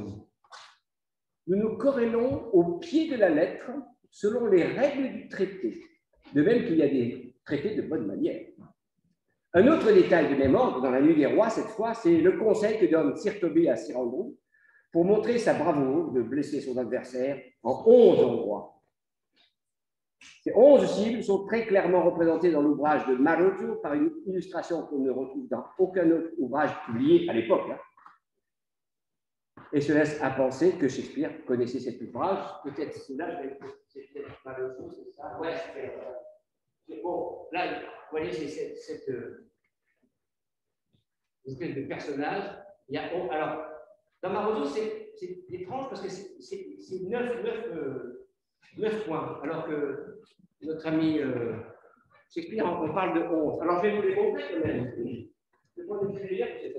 Nous nous corrélons au pied de la lettre selon les règles du traité, de même qu'il y a des traités de bonne manière. Un autre détail de même ordre dans la nuit des rois, cette fois, c'est le conseil que donne Sir Toby à Sir Andrew pour montrer sa bravoure de blesser son adversaire en onze endroits. Ces onze cibles sont très clairement représentées dans l'ouvrage de Maroto par une illustration qu'on ne retrouve dans aucun autre ouvrage publié à l'époque. Hein. Et se laisse à penser que Shakespeare connaissait cet ouvrage. Peut-être cela, c'est peut-être Maroto, c'est ça Ouais, c'est bon. Là, vous voyez, c'est cette, cette, euh, espèce de personnage. Il y a, oh, alors, dans Maroto, c'est étrange parce que c'est 9, 9, 9, points, alors que notre ami euh, Shakespeare, on parle de 11. Alors, je vais vous les montrer quand même. Je vais vous les lire, c'est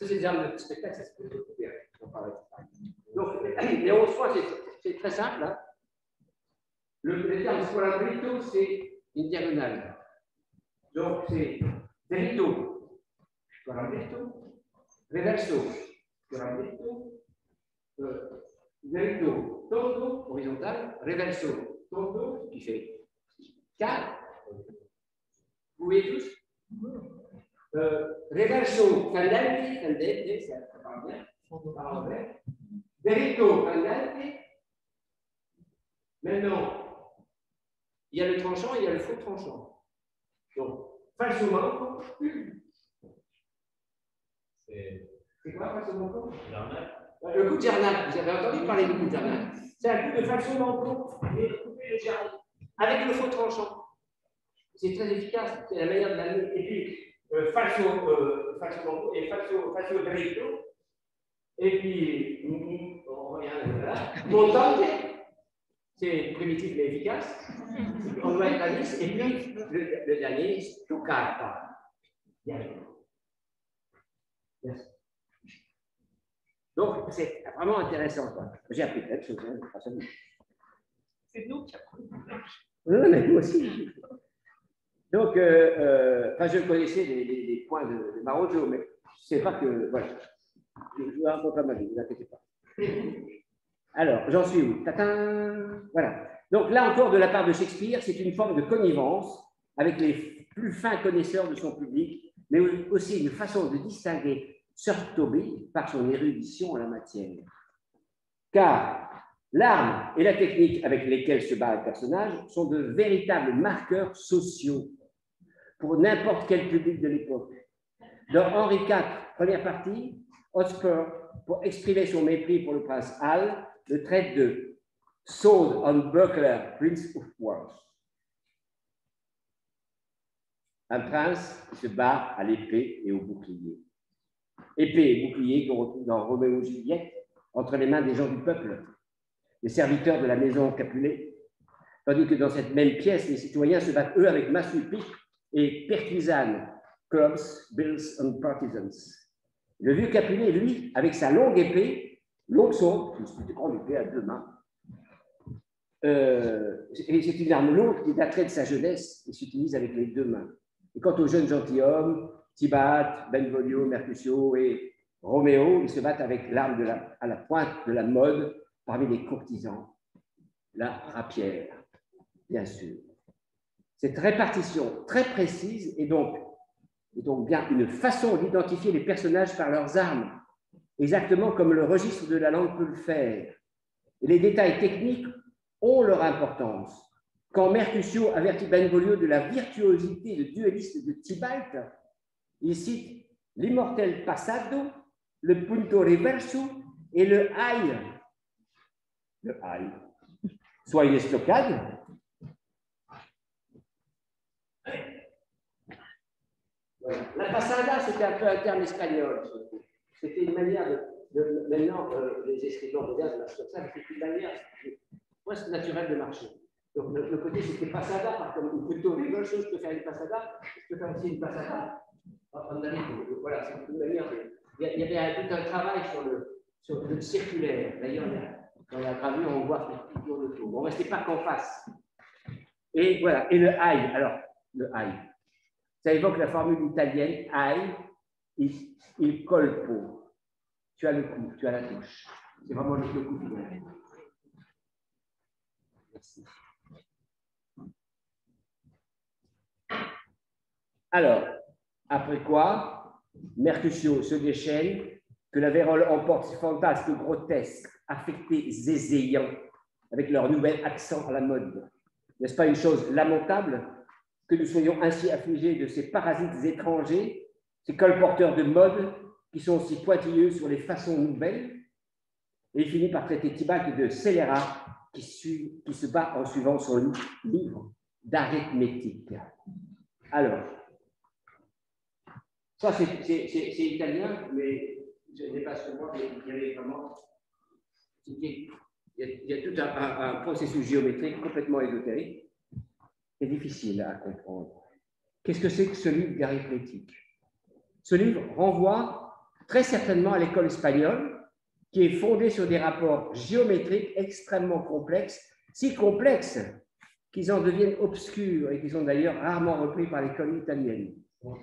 des armes de spectacle, ça se peut Donc, les 11 points, c'est très simple. Hein. Le, le terme scolabrito, c'est une diagonale. Donc, c'est Delito, scorambetto, reverso, scorambetto, delito, tondo, horizontal, reverso, tondo, qui fait 4. Vous voyez tous? Euh, Reverso, candente, candente, ça parle bien, par l'envers. Delito, candente. Maintenant, il y a le tranchant et il y a le faux tranchant. Donc, Falso manco. C'est quoi falso manco Le coup de Jarnac. Vous avez entendu parler du coup de Jarnac C'est un coup de falso manco et couper le Jarnac avec le faux tranchant. C'est très efficace. C'est la meilleure de l'année. Et puis, falso, falso manco et falso, falso dritto. Et puis, on revient là. Montante. C'est primitif mais efficace. On doit être à 10. Et puis, le, le dernier, toccata. Donc, c'est vraiment intéressant. J'ai appris plein de choses. Hein, c'est nous qui apprenons. Non, mais nous aussi. Donc, euh, euh, je connaissais les, points de, de Marojo, mais je sais pas que. Voilà. Je vous raconte ma vie, ne vous inquiétez pas. Alors, j'en suis où? Voilà. Donc là encore, de la part de Shakespeare, c'est une forme de connivence avec les plus fins connaisseurs de son public, mais aussi une façon de distinguer Sir Toby par son érudition en la matière. Car l'arme et la technique avec lesquelles se bat le personnage sont de véritables marqueurs sociaux pour n'importe quel public de l'époque. Dans Henri IV, première partie, Hotspur, pour exprimer son mépris pour le prince Hal, le traite de Sword on Buckler, Prince of Wars. Un prince qui se bat à l'épée et au bouclier. Épée et bouclier qu'on retrouve dans Roméo et Juliette, entre les mains des gens du peuple, les serviteurs de la maison Capulet, Tandis que dans cette même pièce, les citoyens se battent, eux, avec massue, pique et pertuisane, clubs, bills and partisans. Le vieux Capulet, lui, avec sa longue épée, longue son, une grande épée à deux mains, euh, c'est une arme lourde qui est de sa jeunesse et s'utilise avec les deux mains. Et quant aux jeunes gentilshommes, Tibat, Benvolio, Mercutio et Roméo, ils se battent avec l'arme à la pointe de la mode parmi les courtisans, la rapière bien sûr. Cette répartition très précise est donc, bien une façon d'identifier les personnages par leurs armes, exactement comme le registre de la langue peut le faire. Et les détails techniques ont leur importance. Quand Mercutio avertit Benvolio de la virtuosité de dueliste de Tybalt, il cite l'immortel passado, le punto reverso et le aïe. Le aïe. Soit une estocade, La passada, c'était un peu un terme espagnol. C'était une manière de. maintenant, euh, les escrivains modernes, comme ça, c'était une manière presque naturelle de marcher. Donc, le, côté, c'était passada, par comme plutôt les deux choses, je peux faire une passada, je peux faire aussi une passada. Voilà, c'est une manière. Il y avait tout un travail sur le, sur le circulaire. D'ailleurs, dans la gravure, on voit qu'il tourne autour. Bon, mais ce pas qu'en face. Et voilà. Et le aïe, alors, le aïe. Ça évoque la formule italienne aïe, il, colpo. Tu as le coup, tu as la touche. C'est vraiment le, coup final. Merci. Alors, après quoi, Mercutio se déchaîne, que la vérole emporte ces fantasmes grotesques, affectés, zézéants, avec leur nouvel accent à la mode. N'est-ce pas une chose lamentable? Que nous soyons ainsi affligés de ces parasites étrangers, ces colporteurs de mode qui sont aussi pointilleux sur les façons nouvelles. Et il finit par traiter Tibalt de scélérat qui, se bat en suivant son livre d'arithmétique. Alors, ça c'est italien, mais je n'ai pas sur moi, il y avait vraiment. Il y a, tout un processus géométrique complètement ésotérique est difficile à comprendre. Qu'est-ce que c'est que ce livre d'arithmétique? Ce livre renvoie très certainement à l'école espagnole, qui est fondée sur des rapports géométriques extrêmement complexes, si complexes qu'ils en deviennent obscurs et qui sont d'ailleurs rarement repris par l'école italienne. On,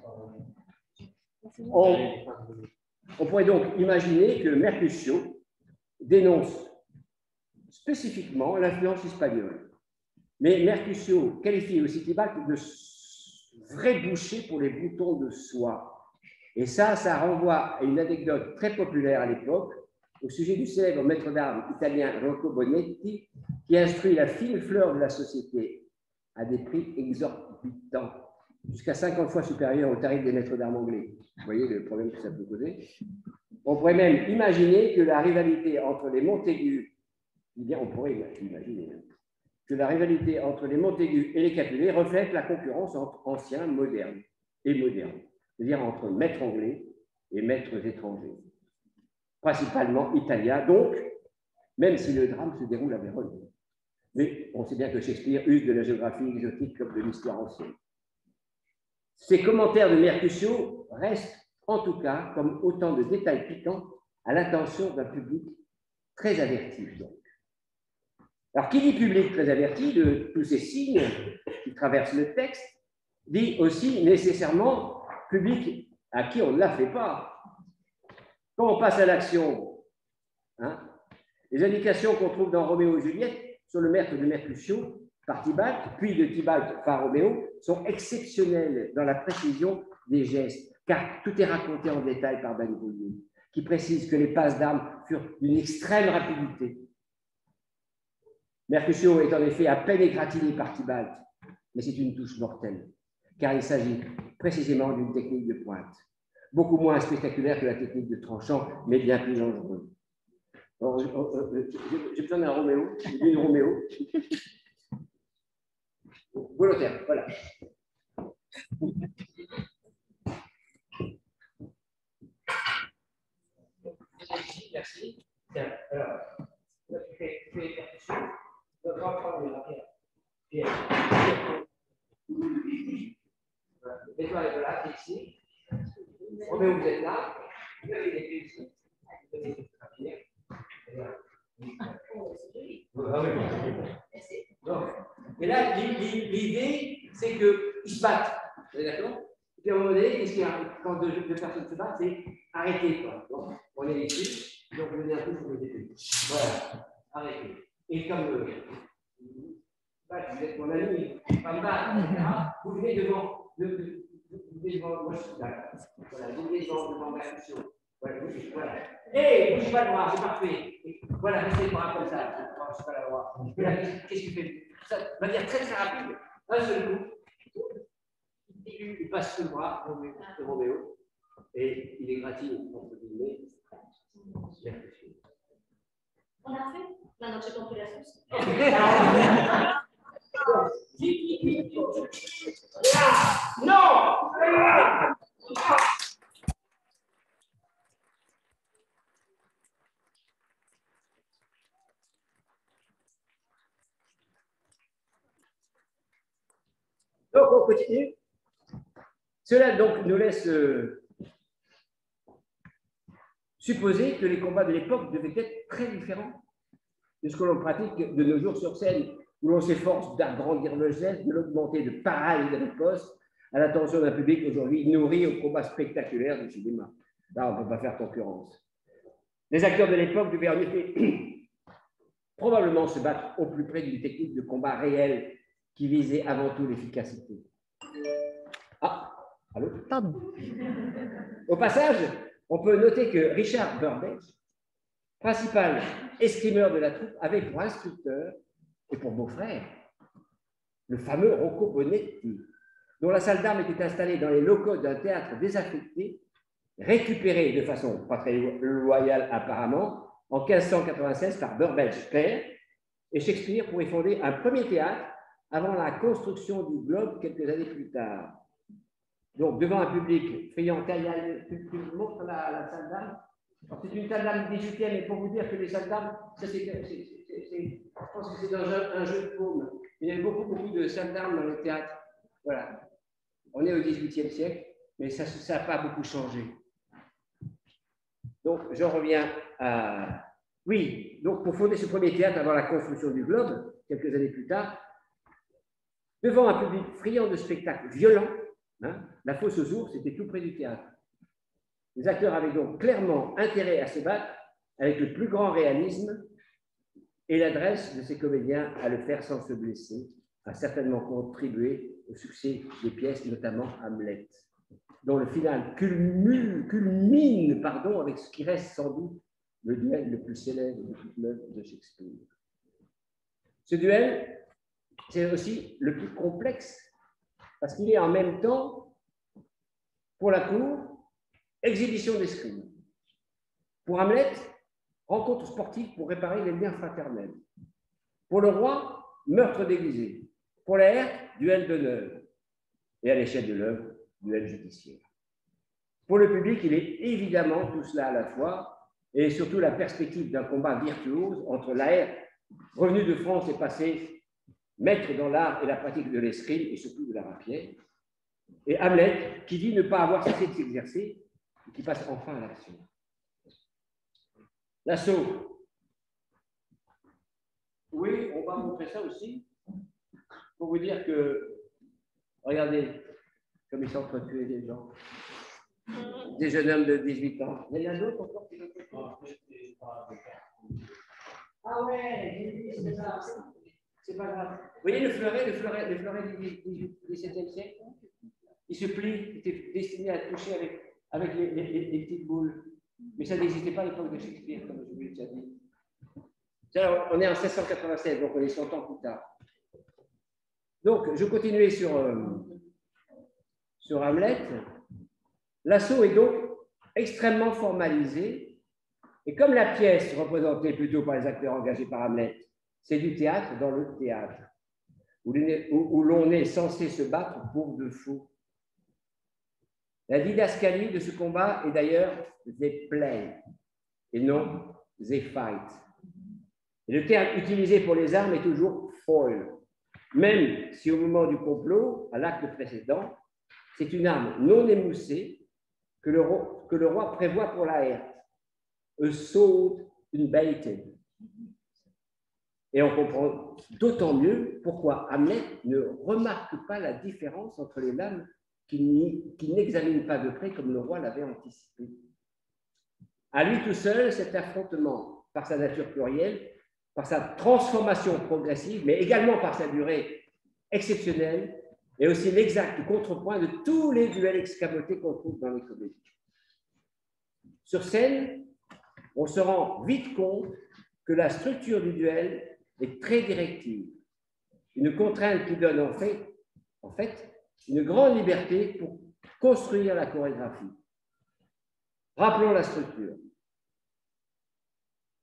on, pourrait donc imaginer que Mercutio dénonce spécifiquement l'influence espagnole. Mais Mercutio qualifie aussi Tibalt de vrai boucher pour les boutons de soie. Et ça, ça renvoie à une anecdote très populaire à l'époque au sujet du célèbre maître d'armes italien Rocco Bonetti, qui instruit la fine fleur de la société à des prix exorbitants, jusqu'à 50 fois supérieurs au tarif des maîtres d'armes anglais. Vous voyez le problème que ça peut causer On pourrait même imaginer que la rivalité entre les Montaigu, eh bien, on pourrait imaginer, hein, que la rivalité entre les Montaigu et les Capulet reflète la concurrence entre anciens, modernes et modernes, c'est-à-dire entre maîtres anglais et maîtres étrangers, principalement italiens, donc, même si le drame se déroule à Vérone. Mais on sait bien que Shakespeare use de la géographie exotique comme de l'histoire ancienne. Ces commentaires de Mercutio restent en tout cas comme autant de détails piquants à l'attention d'un public très averti. Alors, qui dit public très averti de tous ces signes qui traversent le texte, dit aussi nécessairement public à qui on ne la fait pas. Quand on passe à l'action, hein, les indications qu'on trouve dans Roméo et Juliette sur le maître de Mercutio par Tybalt, puis de Tybalt par Roméo, sont exceptionnelles dans la précision des gestes, car tout est raconté en détail par Benvolio, qui précise que les passes d'armes furent d'une extrême rapidité, Mercutio est en effet à peine égratigné par Tybalt, mais c'est une touche mortelle, car il s'agit précisément d'une technique de pointe, beaucoup moins spectaculaire que la technique de tranchant, mais bien plus dangereuse. J'ai besoin d'un Roméo, d'une Roméo. Volontaire, voilà. Merci. Alors, tu fais, tu fais on. Mets-toi là, ici. Vous êtes là. L'idée, c'est se battent. Et puis à un moment donné, quand deux, personnes se battent C'est arrêter. Quoi. On est ici, donc vous venez un peu sur le. Voilà, arrêtez. Et comme euh, vous êtes mon ami, pas mal, vous venez devant, vous venez devant, moi je suis là. Voilà, vous venez devant, devant ma fonction. Voilà, voilà. Hé, bouge pas bras, c'est parfait. Voilà, restez le bras comme ça. Je ne pas la. Qu'est-ce que tu fais? Ça très très rapide. Un seul coup. Il passe le et il est gratiné, entre guillemets. On a fait? Compris la sauce. Non Donc, on continue. Cela donc nous laisse euh, supposer que les combats de l'époque devaient être très différents de ce que l'on pratique de nos jours sur scène, où l'on s'efforce d'agrandir le geste, de l'augmenter de pareil de riposte à l'attention d'un public aujourd'hui nourri au combat spectaculaire du cinéma. Là, on ne peut pas faire concurrence. Les acteurs de l'époque devaient en effet probablement se battre au plus près d'une technique de combat réelle qui visait avant tout l'efficacité. Ah, allô? Pardon. Au passage, on peut noter que Richard Burbage, principal escrimeur de la troupe, avait pour instructeur et pour beau-frère le fameux Rocco Bonetti, dont la salle d'armes était installée dans les locaux d'un théâtre désaffecté, récupéré de façon pas très loyale apparemment en 1596 par Burbage père, et Shakespeare pourrait fonder un premier théâtre avant la construction du globe quelques années plus tard. Donc, devant un public friand, tu montres la, la salle d'armes. C'est une salle d'armes 18e, et pour vous dire que les salles d'armes, je pense que c'est dans un, jeu de paume. Il y a beaucoup, beaucoup de d'armes dans le théâtre. Voilà. On est au 18e siècle, mais ça n'a pas beaucoup changé. Donc, je reviens à. Oui, donc pour fonder ce premier théâtre avant la construction du globe, quelques années plus tard, devant un public friand de spectacles violents, hein, la fosse aux ours était tout près du théâtre. Les acteurs avaient donc clairement intérêt à se battre avec le plus grand réalisme et l'adresse de ces comédiens à le faire sans se blesser a certainement contribué au succès des pièces, notamment Hamlet, dont le final culmine, pardon, avec ce qui reste sans doute le duel le plus célèbre de toute l'œuvre de Shakespeare. Ce duel c'est aussi le plus complexe, parce qu'il est en même temps, pour la cour, exhibition d'escrime. Pour Hamlet, rencontre sportive pour réparer les liens fraternels. Pour le roi, meurtre déguisé. Pour la duel d'honneur. Et à l'échelle de l'œuvre, duel judiciaire. Pour le public, il est évidemment tout cela à la fois, et surtout la perspective d'un combat virtuose entre l'AR, revenu de France et passé maître dans l'art et la pratique de l'escrime et surtout de la rapière, et Hamlet, qui dit ne pas avoir cessé de s'exercer et qui passe enfin à l'action. L'assaut. Oui, on va montrer ça aussi pour vous dire que, regardez comme ils s'entretuent les gens. Des jeunes hommes de 18 ans. Il y en a d'autres encore qui Ah ouais, c'est. C'est pas grave. Vous voyez le fleuret, le fleuret, le fleuret du XVIIe siècle? Il se plie, il était destiné à toucher avec, avec les, petites boules. Mais ça n'existait pas à l'époque de Shakespeare, comme je vous l'ai déjà dit. on est en 1696, donc on est 100 ans plus tard. Donc, je continuais sur, euh, sur Hamlet. L'assaut est donc extrêmement formalisé. Et comme la pièce représentée plutôt par les acteurs engagés par Hamlet c'est du théâtre dans le théâtre, où l'on est censé se battre pour de faux. La didascalie de ce combat est d'ailleurs the play et non the fight. Le terme utilisé pour les armes est toujours foil. même si au moment du complot, à l'acte précédent, c'est une arme non émoussée que le, roi, prévoit pour la haie. A sword unbaited. Et on comprend d'autant mieux pourquoi Hamlet ne remarque pas la différence entre les lames qu'il n'examine pas de près comme le roi l'avait anticipé. À lui tout seul, cet affrontement, par sa nature plurielle, par sa transformation progressive, mais également par sa durée exceptionnelle, est aussi l'exact contrepoint de tous les duels excamotés qu'on trouve dans les comédies. Sur scène, on se rend vite compte que la structure du duel est très directive, une contrainte qui donne en fait, en fait une grande liberté pour construire la chorégraphie. Rappelons la structure.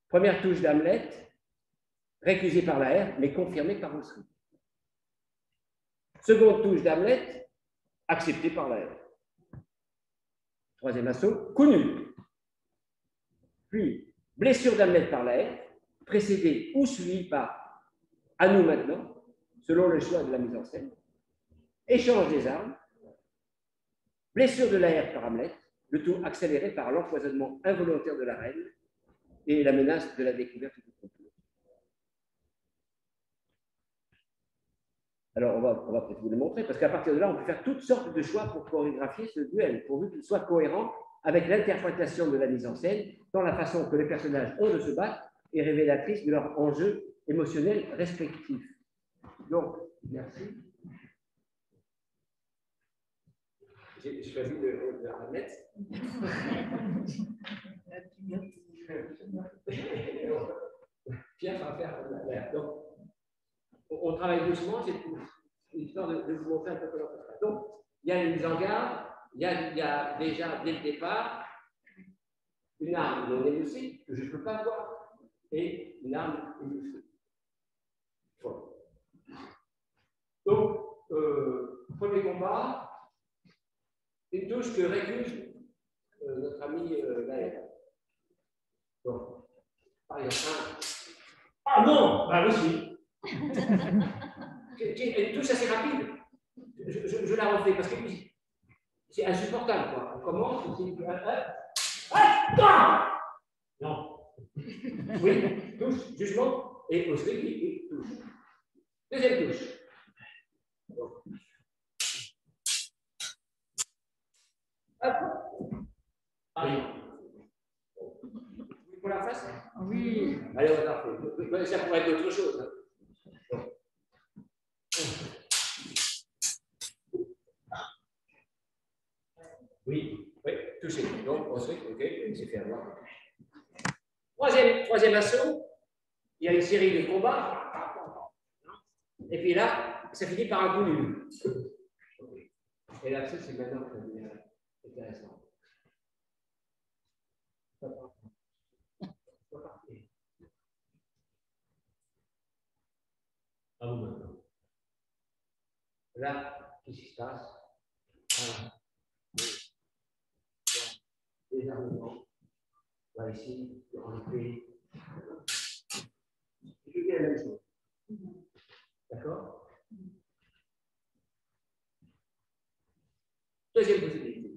Première touche d'Hamlet, récusée par la R, mais confirmée par Osri. Seconde touche d'Hamlet, acceptée par la R. Troisième assaut, connu. Puis, blessure d'Hamlet par la R, précédée ou suivie par à nous maintenant, selon le choix de la mise en scène. Échange des armes, blessure de la R par Hamlet, le tout accéléré par l'empoisonnement involontaire de la reine et la menace de la découverte du complot. Alors, on va, on va peut-être vous le montrer, parce qu'à partir de là, on peut faire toutes sortes de choix pour chorégraphier ce duel, pourvu qu'il soit cohérent avec l'interprétation de la mise en scène, dans la façon que les personnages ont de se battre et révélatrice de leurs enjeux émotionnels respectifs. Donc, merci. J'ai choisi le, le Hamlet. Pierre va faire la Donc, on travaille doucement, c'est histoire de, de, vous montrer un peu comment ça se passe. Donc, il y a une mise en garde, il y a, il y a déjà dès le départ une arme non émoussée que je ne peux pas voir et une arme. Voilà. Donc, euh, premier combat, une touche que récuse euh, notre ami euh, Gaël. Bon, par exemple, Ah non Bah aussi. une touche assez rapide. Je, je, je la refais parce que c'est insupportable. Quoi. On commence, on dit, ah, non. Oui, touche, jugement, et aussi, et touche. Deuxième touche. Bon. Hop. Ah oui. Vous la face Oui. Allez, on va faire. Ça pourrait être autre chose. Bon. Oui, oui, touché. Donc, ensuite, ok, il s'est fait avoir. Troisième, troisième assaut, il y a une série de combats. Et puis là, ça finit par un coup nul. Et là, c'est maintenant que ça devient intéressant. À vous maintenant. Là, qu'est-ce qui se passe Un, deux, trois, désarmement. On va ici, enlever. Je fais la même chose. D'accord Deuxième possibilité.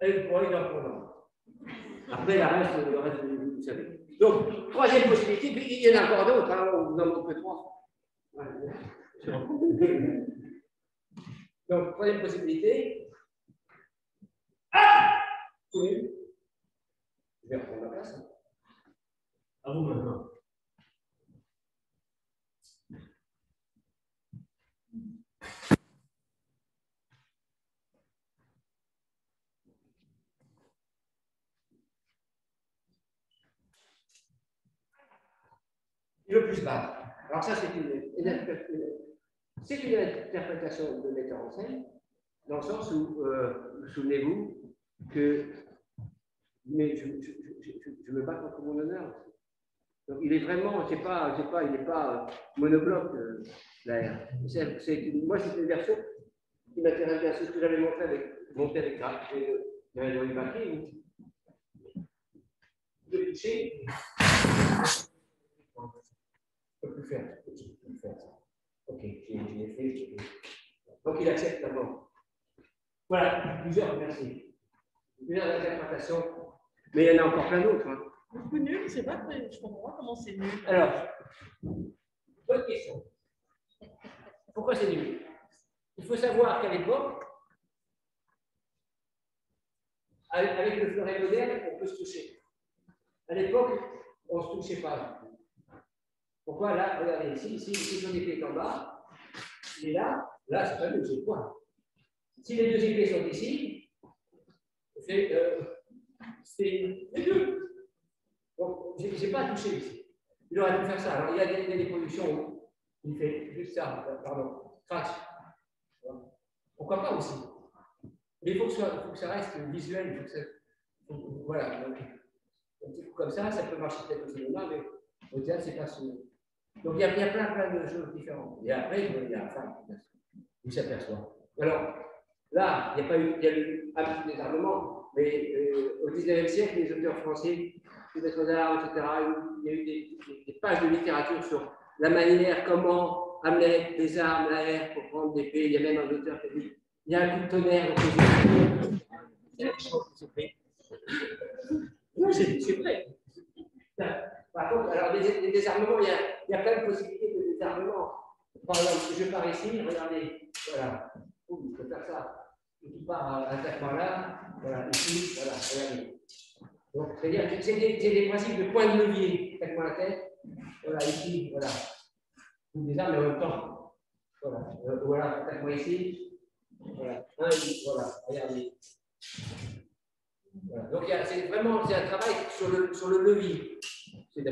Le Après, la reste, vous savez. Donc, troisième possibilité, il y en a encore d'autres, hein, on vous en montre trois. Donc, troisième possibilité. Ah Connu. Je vais reprendre ma place. À vous maintenant. Il veut plus battre. Alors ça, c'est une, c'est une interprétation de metteur en scène, dans le sens où, euh, souvenez-vous, que mais je, me bats contre mon honneur. Il est vraiment, c'est pas, c'est pas, il n'est pas monobloc, euh, C'est, moi, c'est une version qui m'intéresse bien. C'est ce que j'avais montré avec, monté avec euh, dans les papiers. Je peux toucher. Je ne peux plus faire. Je peux plus faire ça. Ok, j'ai fait. Donc, il accepte d'abord. Voilà, plusieurs, merci. Plusieurs interprétations mais il y en a encore plein d'autres. Hein. Un peu nul, c'est pas je comprends pas comment c'est nul. Alors, bonne question. Pourquoi c'est nul? Il faut savoir qu'à l'époque, avec le fleuret moderne, on peut se toucher. À l'époque, on ne se touchait pas. Pourquoi là, regardez, si, si, si son épée est en bas, il est là, là, c'est pas nous, c'est le point. Si les deux épées sont ici, c'est. Euh, c'est les deux. Donc, je n'ai pas touché ici. Il aurait pu faire ça. Alors, il y a des, positions où il fait juste ça, pardon, scratch. Pourquoi pas aussi Mais il faut que, ça reste visuel. Voilà. Donc, un petit coup comme ça, ça peut marcher peut-être au cinéma, mais au théâtre, c'est pas sûr. Donc, il y, a, il y, a, plein, plein de choses différentes. Et après, il y a la femme qui s'aperçoit. Alors, là, il n'y a pas eu, il y a eu un petit désarmement, mais euh, au XIXe siècle, les auteurs français, les d'art, etc., il y a eu des, pages de littérature sur la manière, comment amener des armes, l'air pour prendre des paix. Il y a même un auteur qui dit il y a un coup de tonnerre c'est vrai. Par contre, alors, les, désarmements, il y, a, il y, a, plein de possibilités de désarmement. Par exemple, je pars ici, regardez, voilà, il faut faire ça et qui part à attaquement là, voilà, ici, voilà, regardez. Donc, c'est-à-dire c'est des, des, principes de point de levier, attaquement la tête, voilà, ici, voilà. Ou des en même temps. Voilà, euh, voilà, attaque-moi ici, voilà, un, voilà, regardez. Donc, c'est vraiment un travail sur le, sur le levier. C'est.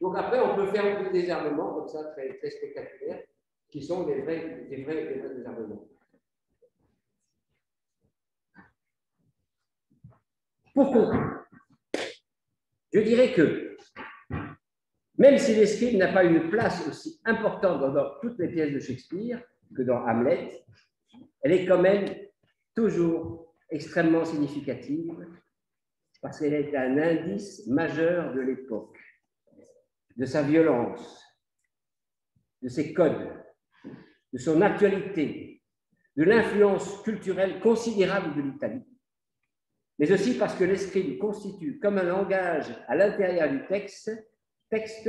Donc, après, on peut faire des désarmements comme ça, très, très spectaculaires, qui sont des vrais, des vrais, désarmements. Pourquoi Je dirais que même si l'escrime n'a pas une place aussi importante dans, toutes les pièces de Shakespeare que dans Hamlet, elle est quand même toujours extrêmement significative parce qu'elle est un indice majeur de l'époque, de sa violence, de ses codes, de son actualité, de l'influence culturelle considérable de l'Italie mais aussi parce que l'escrime constitue comme un langage à l'intérieur du texte, texte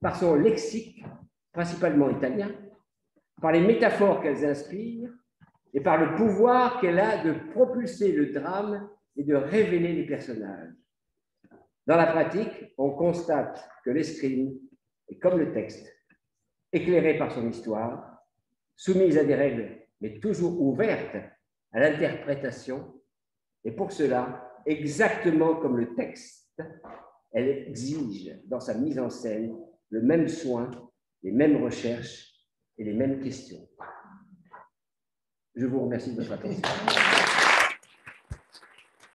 par son lexique, principalement italien, par les métaphores qu'elles inspirent et par le pouvoir qu'elle a de propulser le drame et de révéler les personnages. Dans la pratique, on constate que l'escrime est comme le texte, éclairé par son histoire, soumise à des règles, mais toujours ouverte à l'interprétation et pour cela, exactement comme le texte, elle exige dans sa mise en scène le même soin, les mêmes recherches et les mêmes questions. Je vous remercie de votre attention.